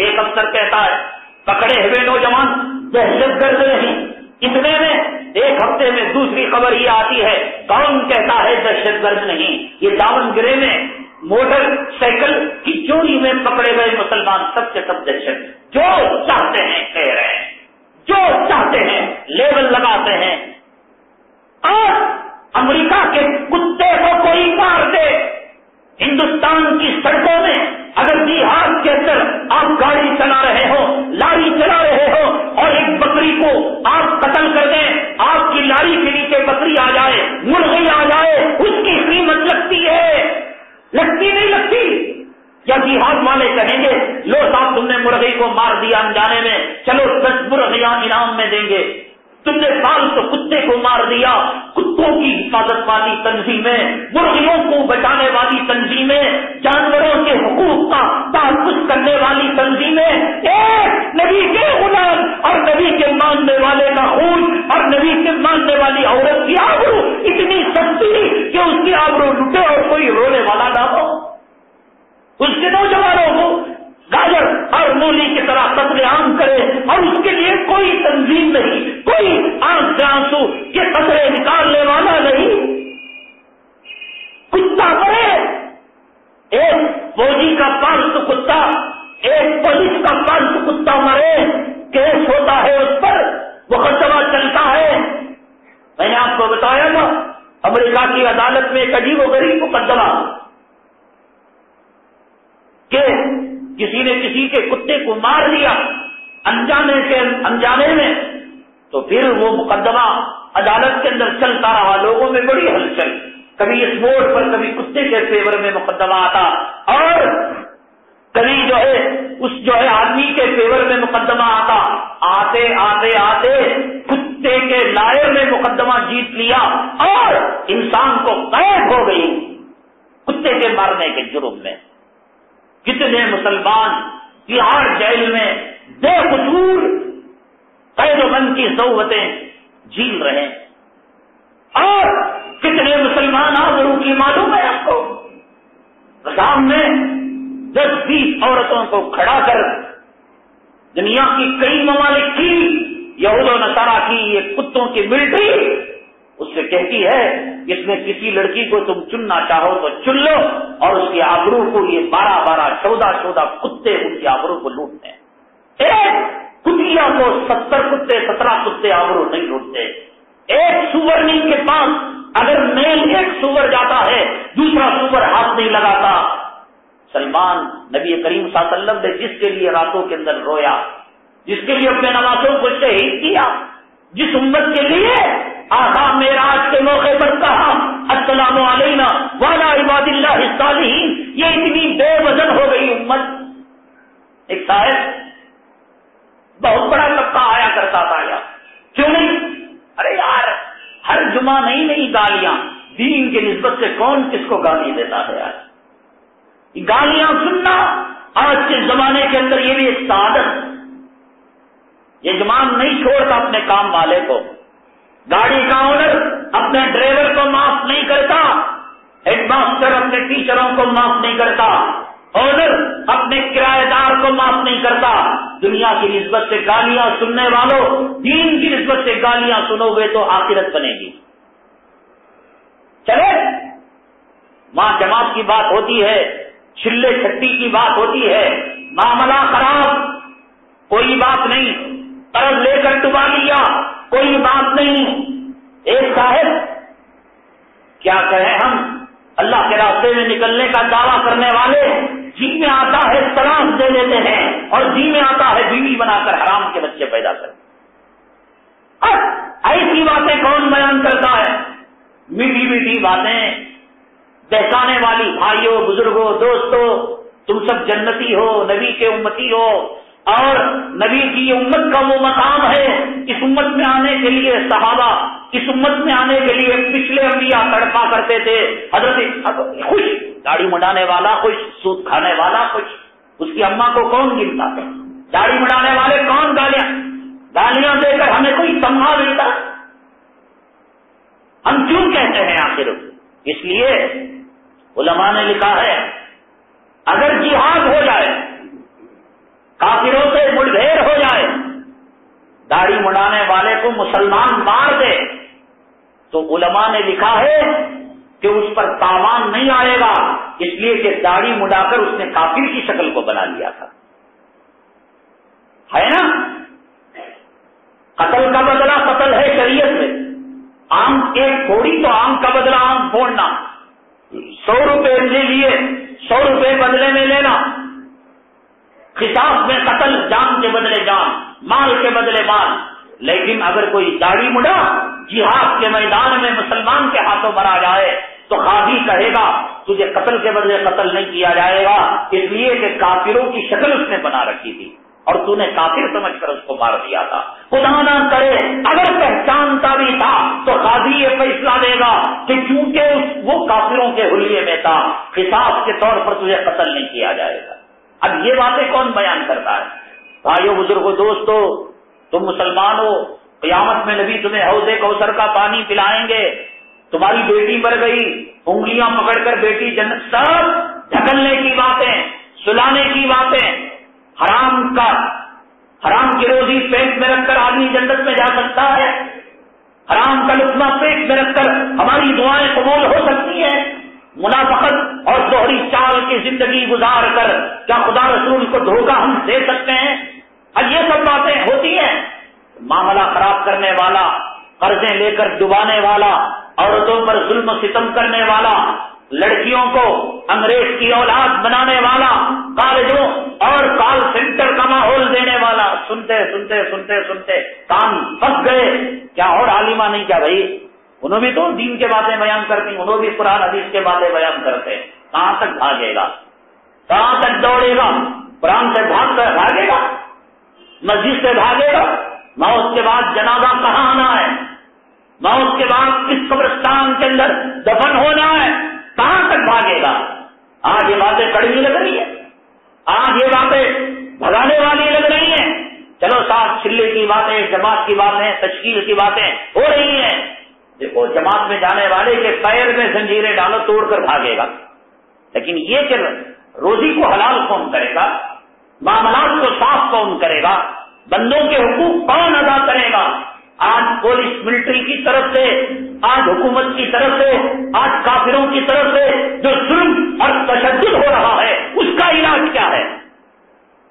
एक अफसर कहता है, पकड़े हुए नौजवान दहशत गर्द नहीं। इतने में, एक हफ़्ते में दूसरी खबर ये आती है, कौन कहता है दहशत गर्द नहीं? ये दावनगिरे में, मोटर, साइकिल की चोरी में पकड़े गए मुसलमान सबसे सब दहशत। जो चाहते हैं, कह रहे हैं। जो चाहते हैं लेवल लगाते हैं। और अमेरिका के कुत्ते को कोई मार दे हिंदुस्तान की सड़कों में अगर जिहाद के अंदर आप गाड़ी चला रहे हो, लारी चला रहे हो और एक बकरी को आप कतल कर दें, आपकी लारी के नीचे बकरी आ जाए, मुर्गी आ जाए, उसकी कीमत लगती है। लगती नहीं लगती? या जिहाद वाले कहेंगे, लो साहब, तुमने मुर्गी को मार दिया अनजाने में, चलो दस मुर्गियाँ इनाम में देंगे। तुमने साल तो कुत्ते को मार दिया, कुत्तों की हिफाजत वाली तंजीमें मुर्गियों को बचाने वाली तंजीमें जानवरों के हकूक का तहफुज करने वाली तंजीमें एक नबी के गुलाम और नबी के मानने वाले का खून और नबी के मानने वाली औरत की आबरू इतनी सस्ती कि उसकी आबरू लुटे और कोई रोने वाला ना हो। उसके नौजवानों को गाजर और मूली की तरह कतले आम करे और उसके लिए कोई तंजीम नहीं, कोई आँख से आँसू के कतरे निकालने वाला नहीं। कुत्ता मरे। एक फौजी का पाँच कुत्ता, एक पुलिस का पाँच कुत्ता मरे। केस होता है उस पर, मुकदमा चलता है। मैंने आपको बताया ना अमेरिका की अदालत में एक अजीब गरीब मुकदमा के किसी ने किसी के कुत्ते को मार दिया अनजाने के अनजाने में तो फिर वो मुकदमा अदालत के अंदर चलता रहा। लोगों में बड़ी हलचल। कभी इस बोर्ड पर कभी कुत्ते के फेवर में मुकदमा आता और कभी जो है, उस जो है आदमी के फेवर में मुकदमा आता। आते आते आते कुत्ते के लायर में मुकदमा जीत लिया और इंसान को कैद हो गई कुत्ते के मारने के जुर्म में। कितने मुसलमान तिहाड़ जेल में बेकसूर कैदोबंद की सौवतें झील रहे। और कितने मुसलमान आजरू की मालूम है आपको? सामने दस बीस औरतों को खड़ा कर दुनिया की कई ममालिक की, यहूद, नसारा की, ये कुत्तों की मिलिट्री उससे कहती है, इसमें किसी लड़की को तुम चुनना चाहो तो चुन लो, और उसकी आबरू को ये बारह बारह चौदह चौदह कुत्ते उसकी आबरू को लूटते एक कुतिया को सत्तर कुत्ते, सत्रह कुत्ते आबरू नहीं लूटते। एक सुवर्णी के पास अगर मेल एक सुवर जाता है, दूसरा सुवर हाथ नहीं लगाता। सलमान नबी करीम वसल्लम ने जिसके लिए रातों के अंदर रोया, जिसके लिए अपने नवाजों को शहीद किया, जिस उम्मत के लिए आका मेराज के मौके पर कहा असलाम वाला इबादिल्ला ये इतनी बेवजन हो गई उम्मत। एक साहब, बहुत बड़ा तबका आया करता था यार। क्यों नहीं? अरे यार, हर जुमा नहीं नहीं गालियाँ। दीन के निस्बत से कौन किसको गाली देता है यार? गालियाँ सुनना आज के जमाने के अंदर ये भी एक साधन ये यजमान नहीं छोड़ता अपने काम वाले को। गाड़ी का ऑनर अपने ड्राइवर को माफ़ नहीं करता हेडमास्टर अपने टीचरों को माफ़ नहीं करता ऑनर अपने किराएदार को माफ़ नहीं करता। दुनिया की निस्बत से गालियाँ सुनने वालों, दीन की निस्बत से गालियाँ सुनोगे तो आखिरत बनेगी। चले? माँ जमात की बात होती है, छिल्ले छट्टी की बात होती है, मामला खराब, कोई बात नहीं कर्ज लेकर डुबा लिया, कोई बात नहीं एक साहेब, क्या कहें हम? अल्लाह के रास्ते में निकलने का दावा करने वाले जी में आता है तलाश दे देते हैं और जी में आता है, बीवी बनाकर हराम के बच्चे पैदा कर। ऐसी बातें कौन बयान करता है? मीठी मीठी बातें, बहकाने वाली भाइयों, बुज़ुर्गों, दोस्तों, तुम सब जन्नती हो, नबी के उम्मती हो और नबी की उम्मत का वो मकाम है, इस उम्मत में आने के लिए सहाबा, इस उम्मत में आने के लिए पिछले अम्बिया तड़पा करते थे। हज़रत खुश, दाढ़ी मुड़ाने वाला खुश सूद खाने वाला खुश। उसकी अम्मा को कौन गिनता है? दाढ़ी मुड़ाने वाले कौन गालियाँ? गालियाँ देकर हमें कोई संभा मिलता? हम क्यों कहते हैं आखिर? इसलिए उलमा ने लिखा है, अगर जिहाद हो जाए काफिरों से मुठभेड़ हो जाए, दाढ़ी मुड़ाने वाले को मुसलमान मार दे तो उलमा ने लिखा है कि उस पर तावान नहीं आएगा, इसलिए कि दाढ़ी मुड़ाकर उसने काफिर की शक्ल को बना लिया था। है ना? कतल का बदला कतल है शरीयत में। आम, एक थोड़ी तो आम का बदला आम फोड़ना। सौ रुपए ले लिए, सौ रुपए बदले में लेना। खिताब में कतल, जान के बदले जान, माल के बदले माल। लेकिन अगर कोई दाढ़ी मुड़ा, जिहाद के मैदान में मुसलमान के हाथों मरा जाए तो खादी कहेगा, तुझे कत्ल के बदले कत्ल नहीं किया जाएगा। इसलिए कि काफिरों की शक्ल उसने बना रखी थी, और तूने काफिर समझकर उसको मार दिया था। खुदा ना करे, अगर पहचानता भी था तो काजी ये फैसला देगा कि चूँकि वो काफिरों के हुलिये में था, खिताब के तौर पर तुझे कत्ल नहीं किया जाएगा। अब ये बातें कौन बयान करता है? भाइयों, बुजुर्गो, दोस्तों, तुम मुसलमान हो, क्यामत में नबी तुम्हें हौदे कौसर का पानी पिलाएँगे, तुम्हारी बेटी मर गई, उंगलियाँ पकड़कर बेटी जन्नत सब ढकलने की बातें, सुलाने की बातें, हराम का, हराम की रोजी पेट में रखकर आदमी जन्नत में जा सकता है, हराम का लुकमा पेट में रखकर हमारी दुआएँ कबूल हो सकती है। मुनाफत और दोहरी चाल की ज़िंदगी गुजार कर क्या खुदा रसूल को धोखा हम दे सकते हैं? अब ये सब बातें होती हैं। मामला खराब करने वाला, कर्जे लेकर डुबाने वाला, औरतों पर जुल्म सितम करने वाला, लड़कियों को अंग्रेज़ की औलाद बनाने वाला, कॉलेजों और कॉल सेंटर का माहौल देने वाला, सुनते सुनते सुनते सुनते, काम फंस गए। क्या और आलिमा नहीं क्या भाई? उन्होंने तो दीन के बातें बयान करती, उन्होंने भी कुरान हदीस के बातें बयान करते। कहाँ तक भागेगा? कहाँ तक दौड़ेगा? कुरान से भाग कर भागेगा? मस्जिद से भागेगा? मौत के बाद जनाजा कहाँ आना है? मौत के बाद किस कब्रस्तान के अंदर दफन होना है? कहाँ तक भागेगा? आज ये बातें कड़वी लग रही है। आज ये बातें भगाने वाली लग रही है। चलो साथ छिल्ले की बातें, जमात की बातें, तश्कील की बातें हो रही हैं। देखो जमात में जाने वाले के पैर में जंजीरें डालो, तोड़कर भागेगा। लेकिन ये कि रोजी को हलाल कौन करेगा? मामला को साफ़ कौन करेगा? बंदों के हुकूक कौन अदा करेगा? आज पुलिस मिलिट्री की तरफ़ से, आज हुकूमत की तरफ़ से, आज काफिरों की तरफ़ से जो जुल्म और तशद हो रहा है, उसका इलाज क्या है?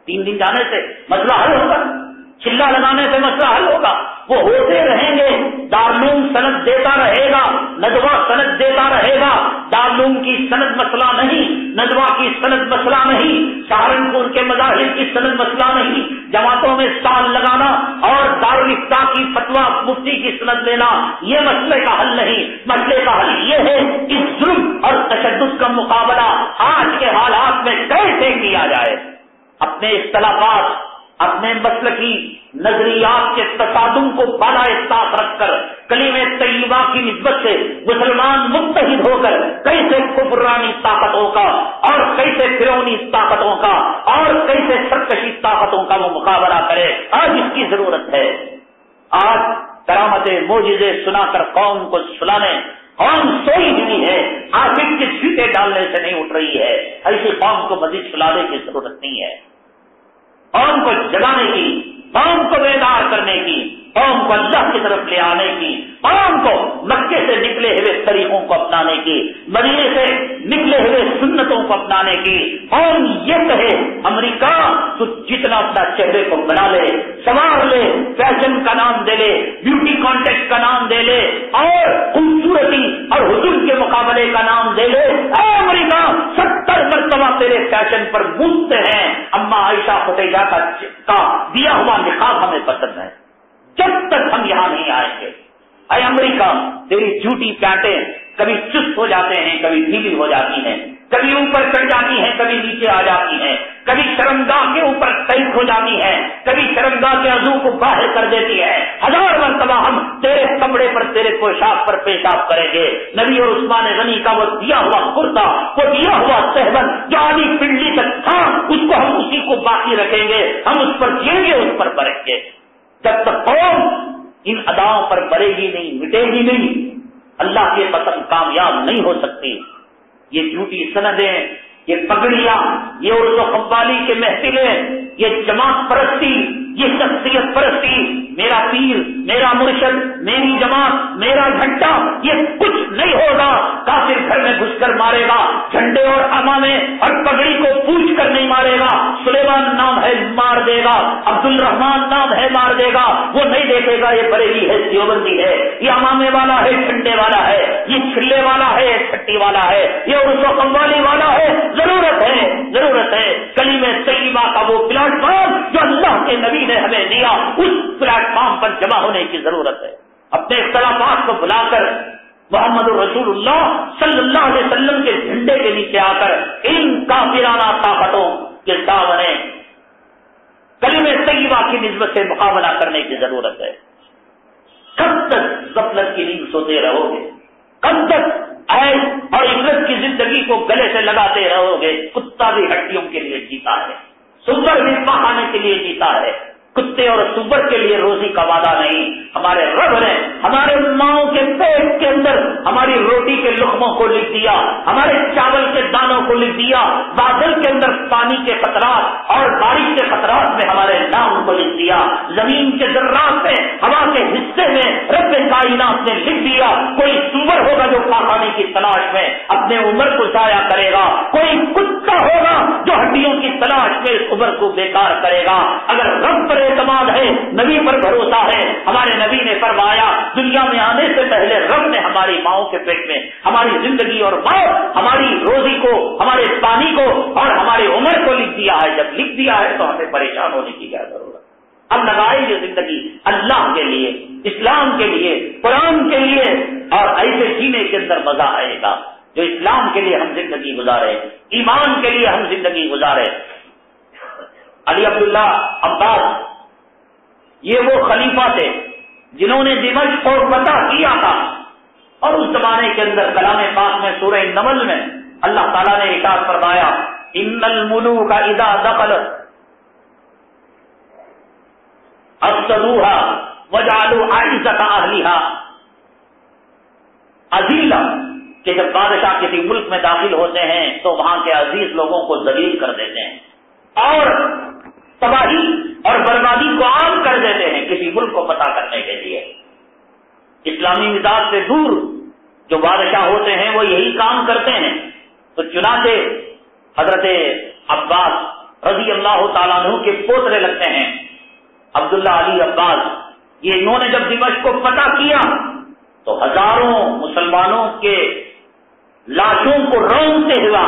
तीन दिन जाने से मसला हल होगा चिल्ला लगाने से मसला हल होगा। वो होते रहेंगे। दारूम सनद देता रहेगा। नदवा सनद देता रहेगा। दारूम की सनद मसला नहीं नदवा की सनद मसला नहीं, सहारनपुर के मजाहिर की सनद मसला नहीं। जमातों में साल लगाना और दारुलिफ्ता की फतवा मुफ्ती की सनद लेना, ये मसले का हल नहीं। मसले का हल ये है कि जुर्म और तशद का मुकाबला आज के हालात में कैसे किया जाए। अपने इख्तलाफात अपने मसल की नजरियात के तसादुम को बाला साफ़ रखकर कली में तयबा की नस्बत से मुसलमान मुतहिद होकर, कैसे कुबरानी ताकतों का और कैसे फिरौनी ताकतों का और कैसे सरकशी ताकतों का वो मुकाबला करे, आज इसकी ज़रूरत है। आज करामत मोजिजे सुनाकर कौम को सुलाने, कौम सोई हुई है, आखिर के छीटे डालने से नहीं उठ रही है? ऐसी कौम को मजीद सुलाने की ज़रूरत नहीं है। कौम को जगाने की कौम को बेदार करने की कौम को अल्लाह की तरफ़ ले आने की कौम को मक्के से निकले हुए तरीकों को अपनाने की, मदीने से निकले हुए सुन्नतों को अपनाने की कौन ये कहे, अमेरिका तो जितना अपना चेहरे को बना ले, संवार ले, फ़ैशन का नाम दे ले, ब्यूटी कॉन्टेक्ट का नाम दे ले, और खूबसूरती और हुजूर के मुकाबले का नाम दे ले अमेरिका, सत्तर तेरे फ़ैशन पर मुफ़्त हैं। अम्मा आयशा फतेजा का, का दिया हुआ निकाब हमें पसंद है। जब तक हम यहाँ नहीं आएँगे। अरे अमरीका तेरी झूठी प्याटे कभी चुस्त हो जाते हैं, कभी ढीली हो जाती हैं, कभी ऊपर चढ़ जाती हैं, कभी नीचे आ जाती हैं, कभी शर्मगाह के ऊपर तैक हो जाती है, कभी शर्मगाह के अजू को बाहर कर देती है। हज़ार मरतबा हम तेरे कपड़े पर, तेरे पोशाक पर पेशाब करेंगे। नबी और उस्मान गनी का वो दिया हुआ कुर्ता, वो दिया हुआ सहबन जो आदि पिंडली तक था, उसको हम उसी को बाकी रखेंगे, हम उस पर जिएँगे, उस पर बरेंगे जब तक कौन इन अदाओं पर बरेगी नहीं, मिटेगी नहीं। अल्लाह के पसंद कामयाब नहीं हो सकती। ये झूठी सनदें, ये पगड़ियाँ, ये उर्दू कब्बाली के महफिलें, ये जमात परस्ती ये शख्सियत परस्ती, मेरा पीर, मेरा मुर्शद, मेरी जमात, मेरा घंटा, ये कुछ नहीं होगा। काफिर घर में घुसकर मारेगा, झंडे और अमामे और पगड़ी को पूछ कर नहीं मारेगा। सुलेमान नाम है, मार देगा। अब्दुल रहमान नाम है, मार देगा। वो नहीं देखेगा, ये बरेली है सियोबंदी है। ये अमामे वाला है, झंडे वाला है। ये छिल्ले वाला है, छट्टी वाला है। ये उर्सो कम्बाली वाला है, ज़रूरत है ज़रूरत है। कली में तयबा का वो प्लेटफॉर्म जो अल्लाह के नबी ने हमें दिया उस प्लेटफॉर्म पर जमा होने की ज़रूरत है। अपने इख्तलाफात को बुलाकर मोहम्मद रसूलुल्लाह सल्लल्लाहु अलैहि वसल्लम के झंडे के नीचे आकर इन काफिराना ताकतों के सामने कलीम तयबा की नस्बत से मुकाबला करने की ज़रूरत है। कब तक गफलत की नींद सोते रहोगे? कब तक ऐश और इज़्ज़त की ज़िंदगी को गले से लगाते रहोगे? कुत्ता भी हड्डियों के लिए जीता है। सुंदर भी खाने के लिए जीता है। कुत्ते और सुबर के लिए रोजी का वादा नहीं। हमारे रब ने हमारे माओ के पेट के अंदर हमारी रोटी के लुकमों को लिख दिया, हमारे चावल के दानों को लिख दिया, बादल के अंदर पानी के खतरात और बारिश के खतरात में हमारे नाम को लिख दिया। ज़मीन के जर्रात में, हवा के हिस्से में, रब कायनात ने लिख दिया, कोई सुबर होगा जो खाने की तलाश में अपने उम्र को जाया करेगा, कोई कुत्ता होगा जो हड्डियों की तलाश में उम्र को बेकार करेगा। अगर रब पर एतमाद है, नबी पर भरोसा है। हमारे नबी ने फरमाया, दुनिया में आने से पहले रब ने हमारी माओ के पेट में हमारी ज़िंदगी और मौत, हमारी रोजी को, हमारे पानी को और हमारे उम्र को लिख दिया है। जब लिख दिया है तो हमें परेशान होने की क्या ज़रूरत? अब लगाएँगे ज़िंदगी अल्लाह के लिए, इस्लाम के लिए, कुरान के लिए और ऐसे जीने के अंदर मज़ा आएगा। जो इस्लाम के लिए हम ज़िंदगी गुजारे, ईमान के लिए हम ज़िंदगी गुजारे अली अब्दुल्ला अब्बास, ये वो खलीफा थे जिन्होंने दिमश को पता किया था। और उस जमाने के अंदर कलाम पाक में सूर्य नमल में अल्लाह ताला ने इशाद फरमाया, इन्नल मुलू का इदा दखल असदूहा वजालू आइजत अहलिहा। अजीला कि जब बादशाह किसी मुल्क में दाखिल होते हैं तो वहाँ के अज़ीज़ लोगों को जलील कर देते हैं। और तबाही और बर्बादी को आम कर देते हैं किसी मुल्क को पता करने के लिए। इस्लामी मिजाज से दूर जो बादशाह होते हैं, वो यही काम करते हैं। तो चुनाचे हज़रत अब्बास रज़ी अल्लाह तु के पोतरे लगते हैं। अब्दुल्ला अली अब्बास, ये इन्होंने जब दिवस को पता किया तो हज़ारों मुसलमानों के लाशों को रोनते हुआ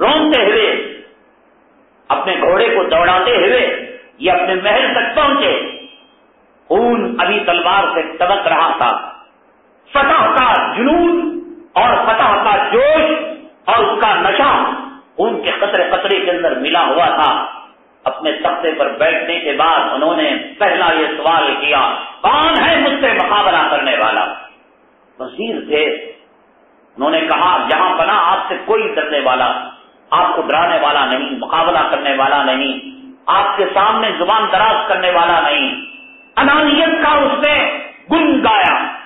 रोनते हुए अपने घोड़े को दौड़ाते हुए ये अपने महल तक पहुँचे, खून अभी तलवार से तबक रहा था। फतह का जुनून और फतह का जोश और उसका नशा खून के कतरे कतरे के अंदर मिला हुआ था। अपने तख्ते पर बैठने के बाद उन्होंने पहला ये सवाल किया, कौन है मुझसे मुकाबला करने वाला? वज़ीर थे। उन्होंने कहा, जहाँ बना आपसे कोई डरने वाला आपको डराने वाला नहीं, मुकाबला करने वाला नहीं, आपके सामने ज़ुबान दराज करने वाला नहीं। अनानियत का उसने गुन गाया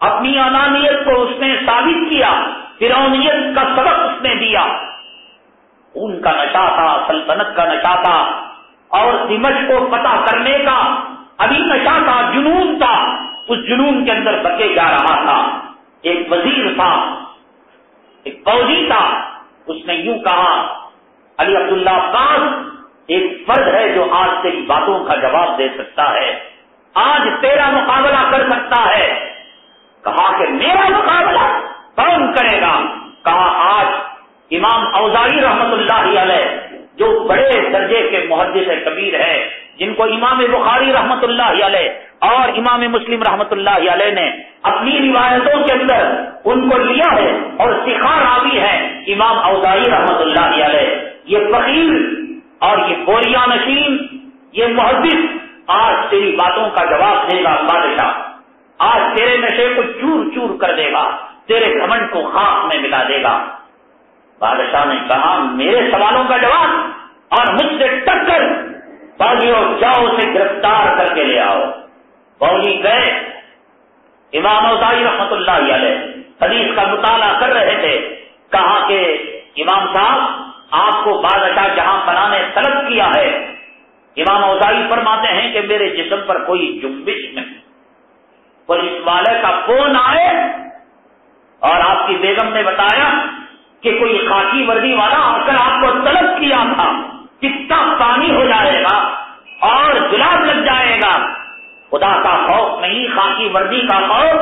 अपनी अनानियत को उसने साबित किया। फिरौनियत का सबक उसने दिया। उनका नशा था, सल्तनत का नशा था, और दिमश को पता करने का अभी नशा था, जुनून था, उस जुनून के अंदर बके जा रहा था। एक वज़ीर था, एक फौजी था उसने यूँ कहा, अली अब्दुल्ला अब्बास एक फर्द है जो आज तेरी बातों का जवाब दे सकता है। आज तेरा मुकाबला कर सकता है। कहा कि, मेरा मुकाबला कौन करेगा? कहा, आज इमाम औजाई रहमत जो बड़े दर्जे के मुहदस कबीर है, जिनको इमाम बुखारी रहमत और इमाम मुस्लिम रहमत ने अपनी रिवायतों के अंदर उनको लिया है और सिखा रावी है इमाम औजाई रहमत ये फकीर और ये बोरिया नशीन, ये मुहदिस आज तेरी बातों का जवाब देगा बादशाह। आज तेरे नशे को चूर चूर कर देगा, तेरे घमंड को खाक में मिला देगा। बादशाह ने कहा, मेरे सवालों का जवाब, और मुझसे टक्कर बागियों जाओ से गिरफ़्तार करके ले आओ। बौली गए। इमाम उसाई रहमत हदीस का मुताला कर रहे थे, कहा के इमाम साहब, आपको बादशाह जहाँ बनाने तलब किया है। इमाम औजाई फरमाते हैं कि मेरे जिस्म पर कोई जुम्बिश नहीं। पुलिस वाले का फ़ोन आए और आपकी बेगम ने बताया कि कोई खाकी वर्दी वाला आकर आपको तलब किया था। कितना पानी हो जाएगा और जुलाब लग जाएगा। खुदा का खौफ नहीं, खाकी वर्दी का खौफ,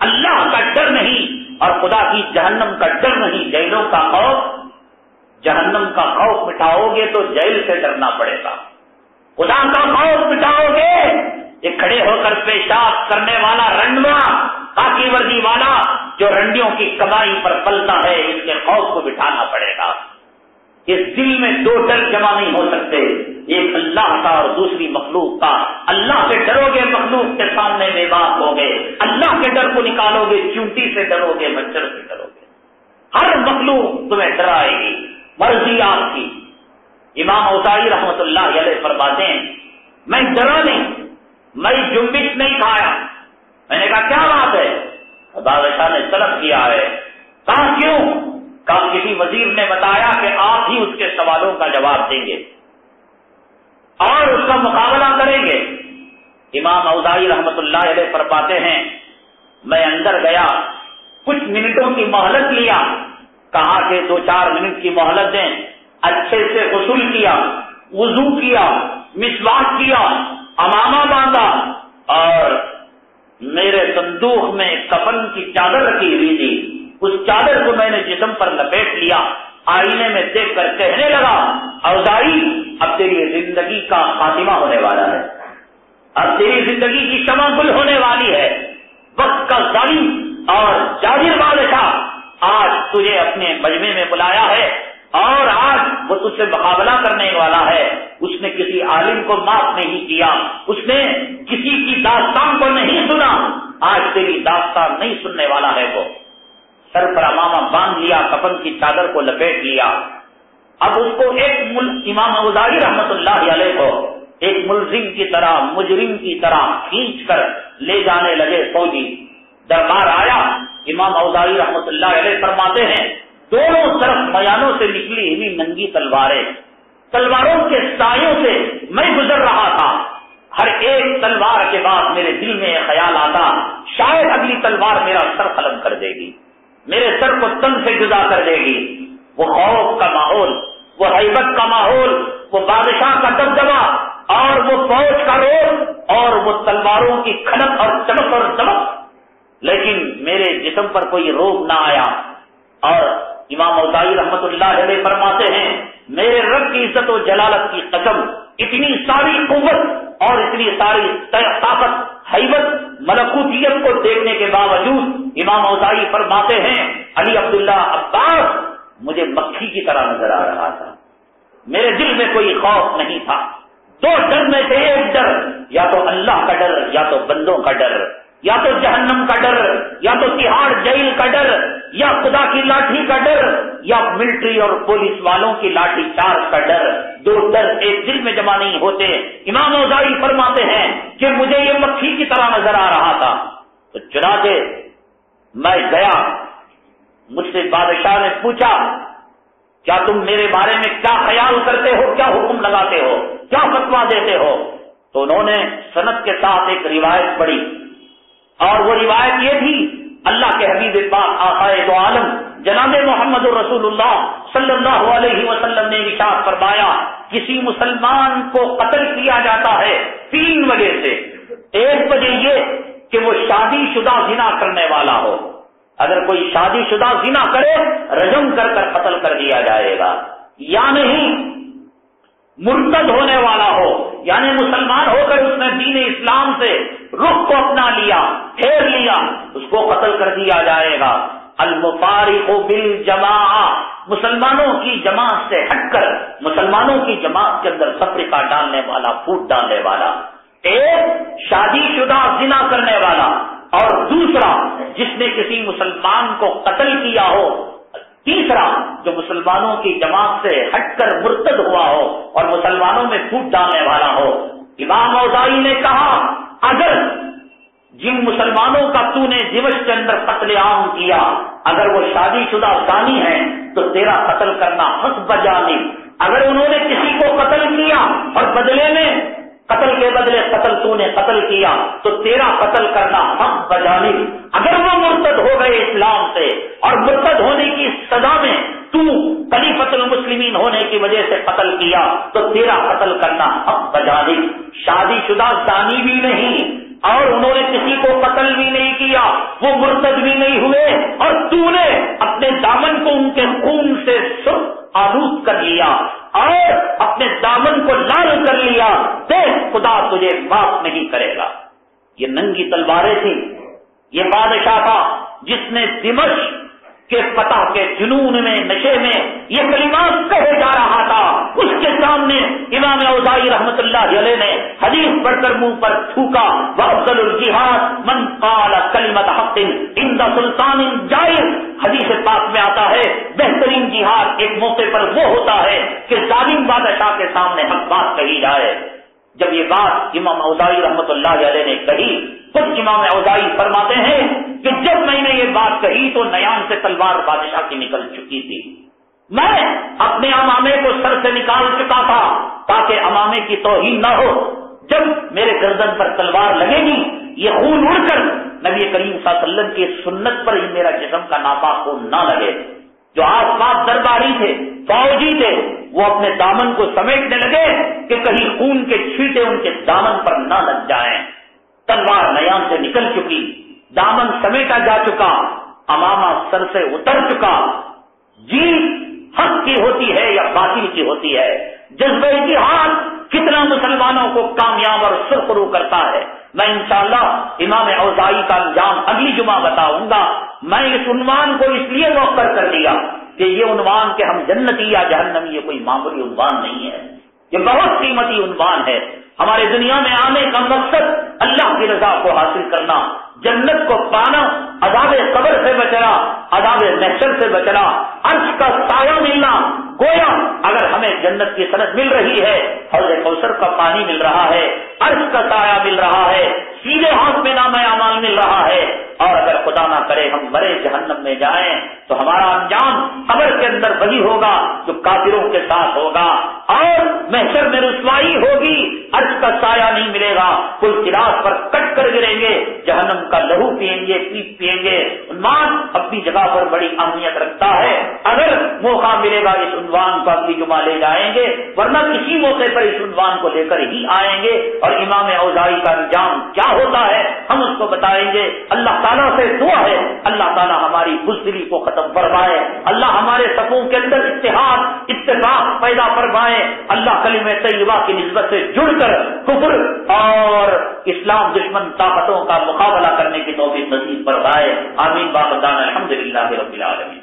अल्लाह का डर नहीं और खुदा की जहन्नम का डर नहीं, जैलों का खौफ। जहन्नम का खौफ मिटाओगे तो जेल से डरना पड़ेगा। खुदा का खौफ मिटाओगे, ये खड़े होकर पेशाब करने वाला रंडवा काकी वर्दी वाला, जो रंडियों की कमाई पर पलता है, इसके खौफ को बिठाना पड़ेगा। इस दिल में दो डर जमा नहीं हो सकते। एक अल्लाह का और दूसरी मखलूक का। अल्लाह से डरोगे, मखलूक के सामने बेबाक होगे। अल्लाह के डर को निकालोगे, चूंटी से डरोगे, मच्छर से डरोगे। हर मखलूक तुम्हें डराएगी। मर्ज़ी आपकी। इमाम उसाई रहमत फरमाते हैं, मैं डरा नहीं, मैं जुम्बिश नहीं खाया। मैंने कहा, क्या बात है? बादशाह ने तलब किया है। कहा क्यों? कहा किसी वज़ीर ने बताया कि आप ही उसके सवालों का जवाब देंगे और उसका मुकाबला करेंगे। इमाम औजाई रहमत फरमाते हैं, मैं अंदर गया, कुछ मिनटों की मोहलत लिया, कहा कि दो चार मिनट की मोहलत दें, अच्छे से गसूल किया, वज़ू किया, मिसवाक किया, अमामा बांधा, और मेरे संदूक में कफन की चादर रखी हुई थी। उस चादर को मैंने जिसम पर लपेट लिया, आईने में देख कर कहने लगा अवदाई अब तेरी ज़िंदगी का खातिमा होने वाला है। अब तेरी ज़िंदगी की क्षमा होने वाली है। वक्त का जालिम और ज़ाहिर बादशाह आज तुझे अपने मजमे में बुलाया है और आज वो तुझसे मुकाबला करने वाला है। उसने किसी आलिम को माफ़ नहीं किया। उसने किसी की दास्तान को नहीं सुना। आज तेरी दास्तान नहीं सुनने वाला है वो। सर पर अमामा बाँध लिया कपन की चादर को लपेट लिया। अब उसको एक मुल, इमाम उदारी रहमत को एक मुलजिम की तरह, मुजरिम की तरह खींच कर ले जाने लगे फौजी। दरबार आया, इमाम औजारी रहमत फरमाते हैं, दोनों तरफ़ मयानों से निकली हुई नंगी तलवारें। तलवारों के सायों से मैं गुजर रहा था। हर एक तलवार के बाद मेरे दिल में ख्याल आता, शायद अगली तलवार मेरा सर कलम कर देगी। मेरे सर को तन से जुदा कर देगी। वो खौफ का माहौल, वो हैबत का माहौल, वो बादशाह का दबदबा और वो फौज का रोल और वो तलवारों की खनक और चमक और चमक लेकिन मेरे जिसम पर कोई रोग ना आया और इमाम उदाई रहमत फरमाते हैं, मेरे रब की इज़्ज़त और जलालत की कसम, इतनी सारी कुत और इतनी सारी ताकत हैबत मलकूतियत को देखने के बावजूद इमाम उदाई फरमाते हैं, अली अब्दुल्ला अब्बास, मुझे मक्खी की तरह नज़र आ रहा था। मेरे दिल में कोई खौफ नहीं था। दो डर में से एक डर, या तो अल्लाह का डर, या तो बंदों का डर। या तो जहन्नम का डर, या तो तिहाड़ जेल का डर, या खुदा की लाठी का डर, या मिलिट्री और पुलिस वालों की लाठी चार्ज का डर। दो डर एक दिल में जमा नहीं होते। इमाम ओजाई फरमाते हैं कि मुझे ये मक्खी की तरह नज़र आ रहा था। तो चुनाचे मैं गया। मुझसे बादशाह ने पूछा, क्या तुम मेरे बारे में क्या ख्याल करते हो? क्या हुक्म लगाते हो? क्या फतवा देते हो? तो उन्होंने सनत के साथ एक रिवायत पढ़ी। और वो रिवायत ये थी, अल्लाह के हबीब पाक आकाए दो आलम, जनाब मोहम्मद रसूलुल्लाह सल्लल्लाहु अलैहि वसल्लम ने विचार फरमाया, किसी मुसलमान को कत्ल किया जाता है तीन वजह से। एक वजह ये कि वो शादीशुदा जिना करने वाला हो। अगर कोई शादीशुदा जिना करे, रजम कर कर कत्ल कर दिया जाएगा। या नहीं, मुर्तद होने वाला हो, यानी मुसलमान होकर उसने दीन इस्लाम से रुख को अपना लिया फेर लिया, उसको कत्ल कर दिया जाएगा। अलमुफारी को बिल जमा मुसलमानों की जमात से हटकर, मुसलमानों की जमात के अंदर सफरिका डालने वाला, फूट डालने वाला। एक, शादीशुदा जिना करने वाला। और दूसरा, जिसने किसी मुसलमान को कत्ल किया हो। तीसरा, जो मुसलमानों की जमात से हटकर मुर्तद हुआ हो और मुसलमानों में फूट डालने वाला हो। इमाम औजाई ने कहा अगर जिन मुसलमानों का तूने दिवस के अंदर कत्ले आम किया, अगर वो शादीशुदा सानी है तो तेरा कत्ल करना हक बजानी। अगर उन्होंने किसी को कत्ल किया और बदले में कत्ल के बदले कत्ल तूने कत्ल किया तो तेरा कत्ल करना हक बजानी। अगर वो मुर्तद हो गए इस्लाम से, और मुर्तद होने की सजा में तू कलीफतुल मुस्लिमीन होने की वजह से कत्ल किया तो तेरा कत्ल करना हक बजानी। शादीशुदा दानी भी नहीं, और उन्होंने किसी को कत्ल भी नहीं किया, वो मुर्तद भी नहीं हुए, और तूने अपने दामन को उनके खून से सुख आलूद कर लिया और अपने दामन को लाल कर लिया। देख, खुदा तुझे माफ़ नहीं करेगा। ये नंगी तलवारें थी। ये बादशाह था जिसने दिमश के पता के जुनून में, नशे में ये कलिमात कहे जा रहा था। उसके सामने इमाम औजाई रहमत ने हदीस पढ़कर मुँह पर थूका वफल जिहाद मन काल कलिमत हकिन इंदा सुल्तान ज़ाहिर हदीस पाक में आता है बेहतरीन जिहाद एक मौके पर वो होता है कि जालिम बादशाह के सामने हक बात कही जाए। जब ये बात इमाम औजाई रहमत ने कही, खुद इमाम औजाई फरमाते हैं कि जब मैंने ये बात कही तो नयान से तलवार बादशाह की निकल चुकी थी। मैं अपने अमामे को सर से निकाल चुका था ताकि अमामे की तोहीन न हो। जब मेरे गर्दन पर तलवार लगेगी, ये खून उड़कर नबी करीम वसल्लम की सुन्नत पर ही मेरा जिसम का नापा खून न लगे। जो आसपास दरबारी थे फौजी थे, वो अपने दामन को समेटने लगे कि कहीं खून के छीटे उनके दामन पर न लग जाएँ। तलवार नयान से निकल चुकी, दामन समेटा जा चुका, अमामा सर से उतर चुका। जीत हक की होती है या बातिल की होती है? जज्बा इतिहास कितना मुसलमानों को कामयाब और सुरखरू करता है? मैं इंशाला इमाम औजाई का अंजाम अगली जुमा बताऊँगा। मैं इस उन्वान को इसलिए मौकर कर दिया कि ये उन्वान के हम जन्नती या जहन्नमी, ये कोई मामूली उन्वान नहीं है। ये बहुत कीमती उन्वान है। हमारे दुनिया में आने का मकसद अल्लाह की रजा को हासिल करना जन्नत को पाना अदाब कबर से बचना अदाब महशर से बचना, अर्श का साया मिलना, गोया, अगर हमें जन्नत की सनत मिल रही है, हौज कौसर का पानी मिल रहा है, अर्श का साया मिल रहा है, सीधे हाथ में नाम अमाल मिल रहा है, और अगर खुदा ना करे हम बड़े जहन्नम में जाएँ तो हमारा अंजाम कबर के अंदर वही होगा, जो काफिरों के साथ होगा, और महशर में रुसवाई होगी अर्ज़ का साया नहीं मिलेगा कुल किरास पर कट कर गिरेंगे, जहन्नम का लहू पियेंगे, पीप पियेंगे उन्मान अपनी जगह पर बड़ी अहमियत रखता है। अगर मौका मिलेगा इस उन्वान को अपनी जुमा ले जाएँगे, वरना किसी मौके पर इस उन्वान को लेकर ही आएँगे। और इमाम औजाई का अंजाम क्या होता है, हम उसको बताएँगे। अल्लाह ताला से दुआ है, अल्लाह ताला हमारी बुजदिली को खत्म फरमाए। अल्लाह हमारे सपू के अंदर इतिहाद इतफाक पैदा फरमाए। अल्लाह कलीम तयबा की नस्बत से जुड़कर कुफर और इस्लाम दुश्मन ताकतों का मुकाबला करने की तोफीक नसीब फरमाए आमीन बाबदान अलहमदिल्ला रबीला आलमी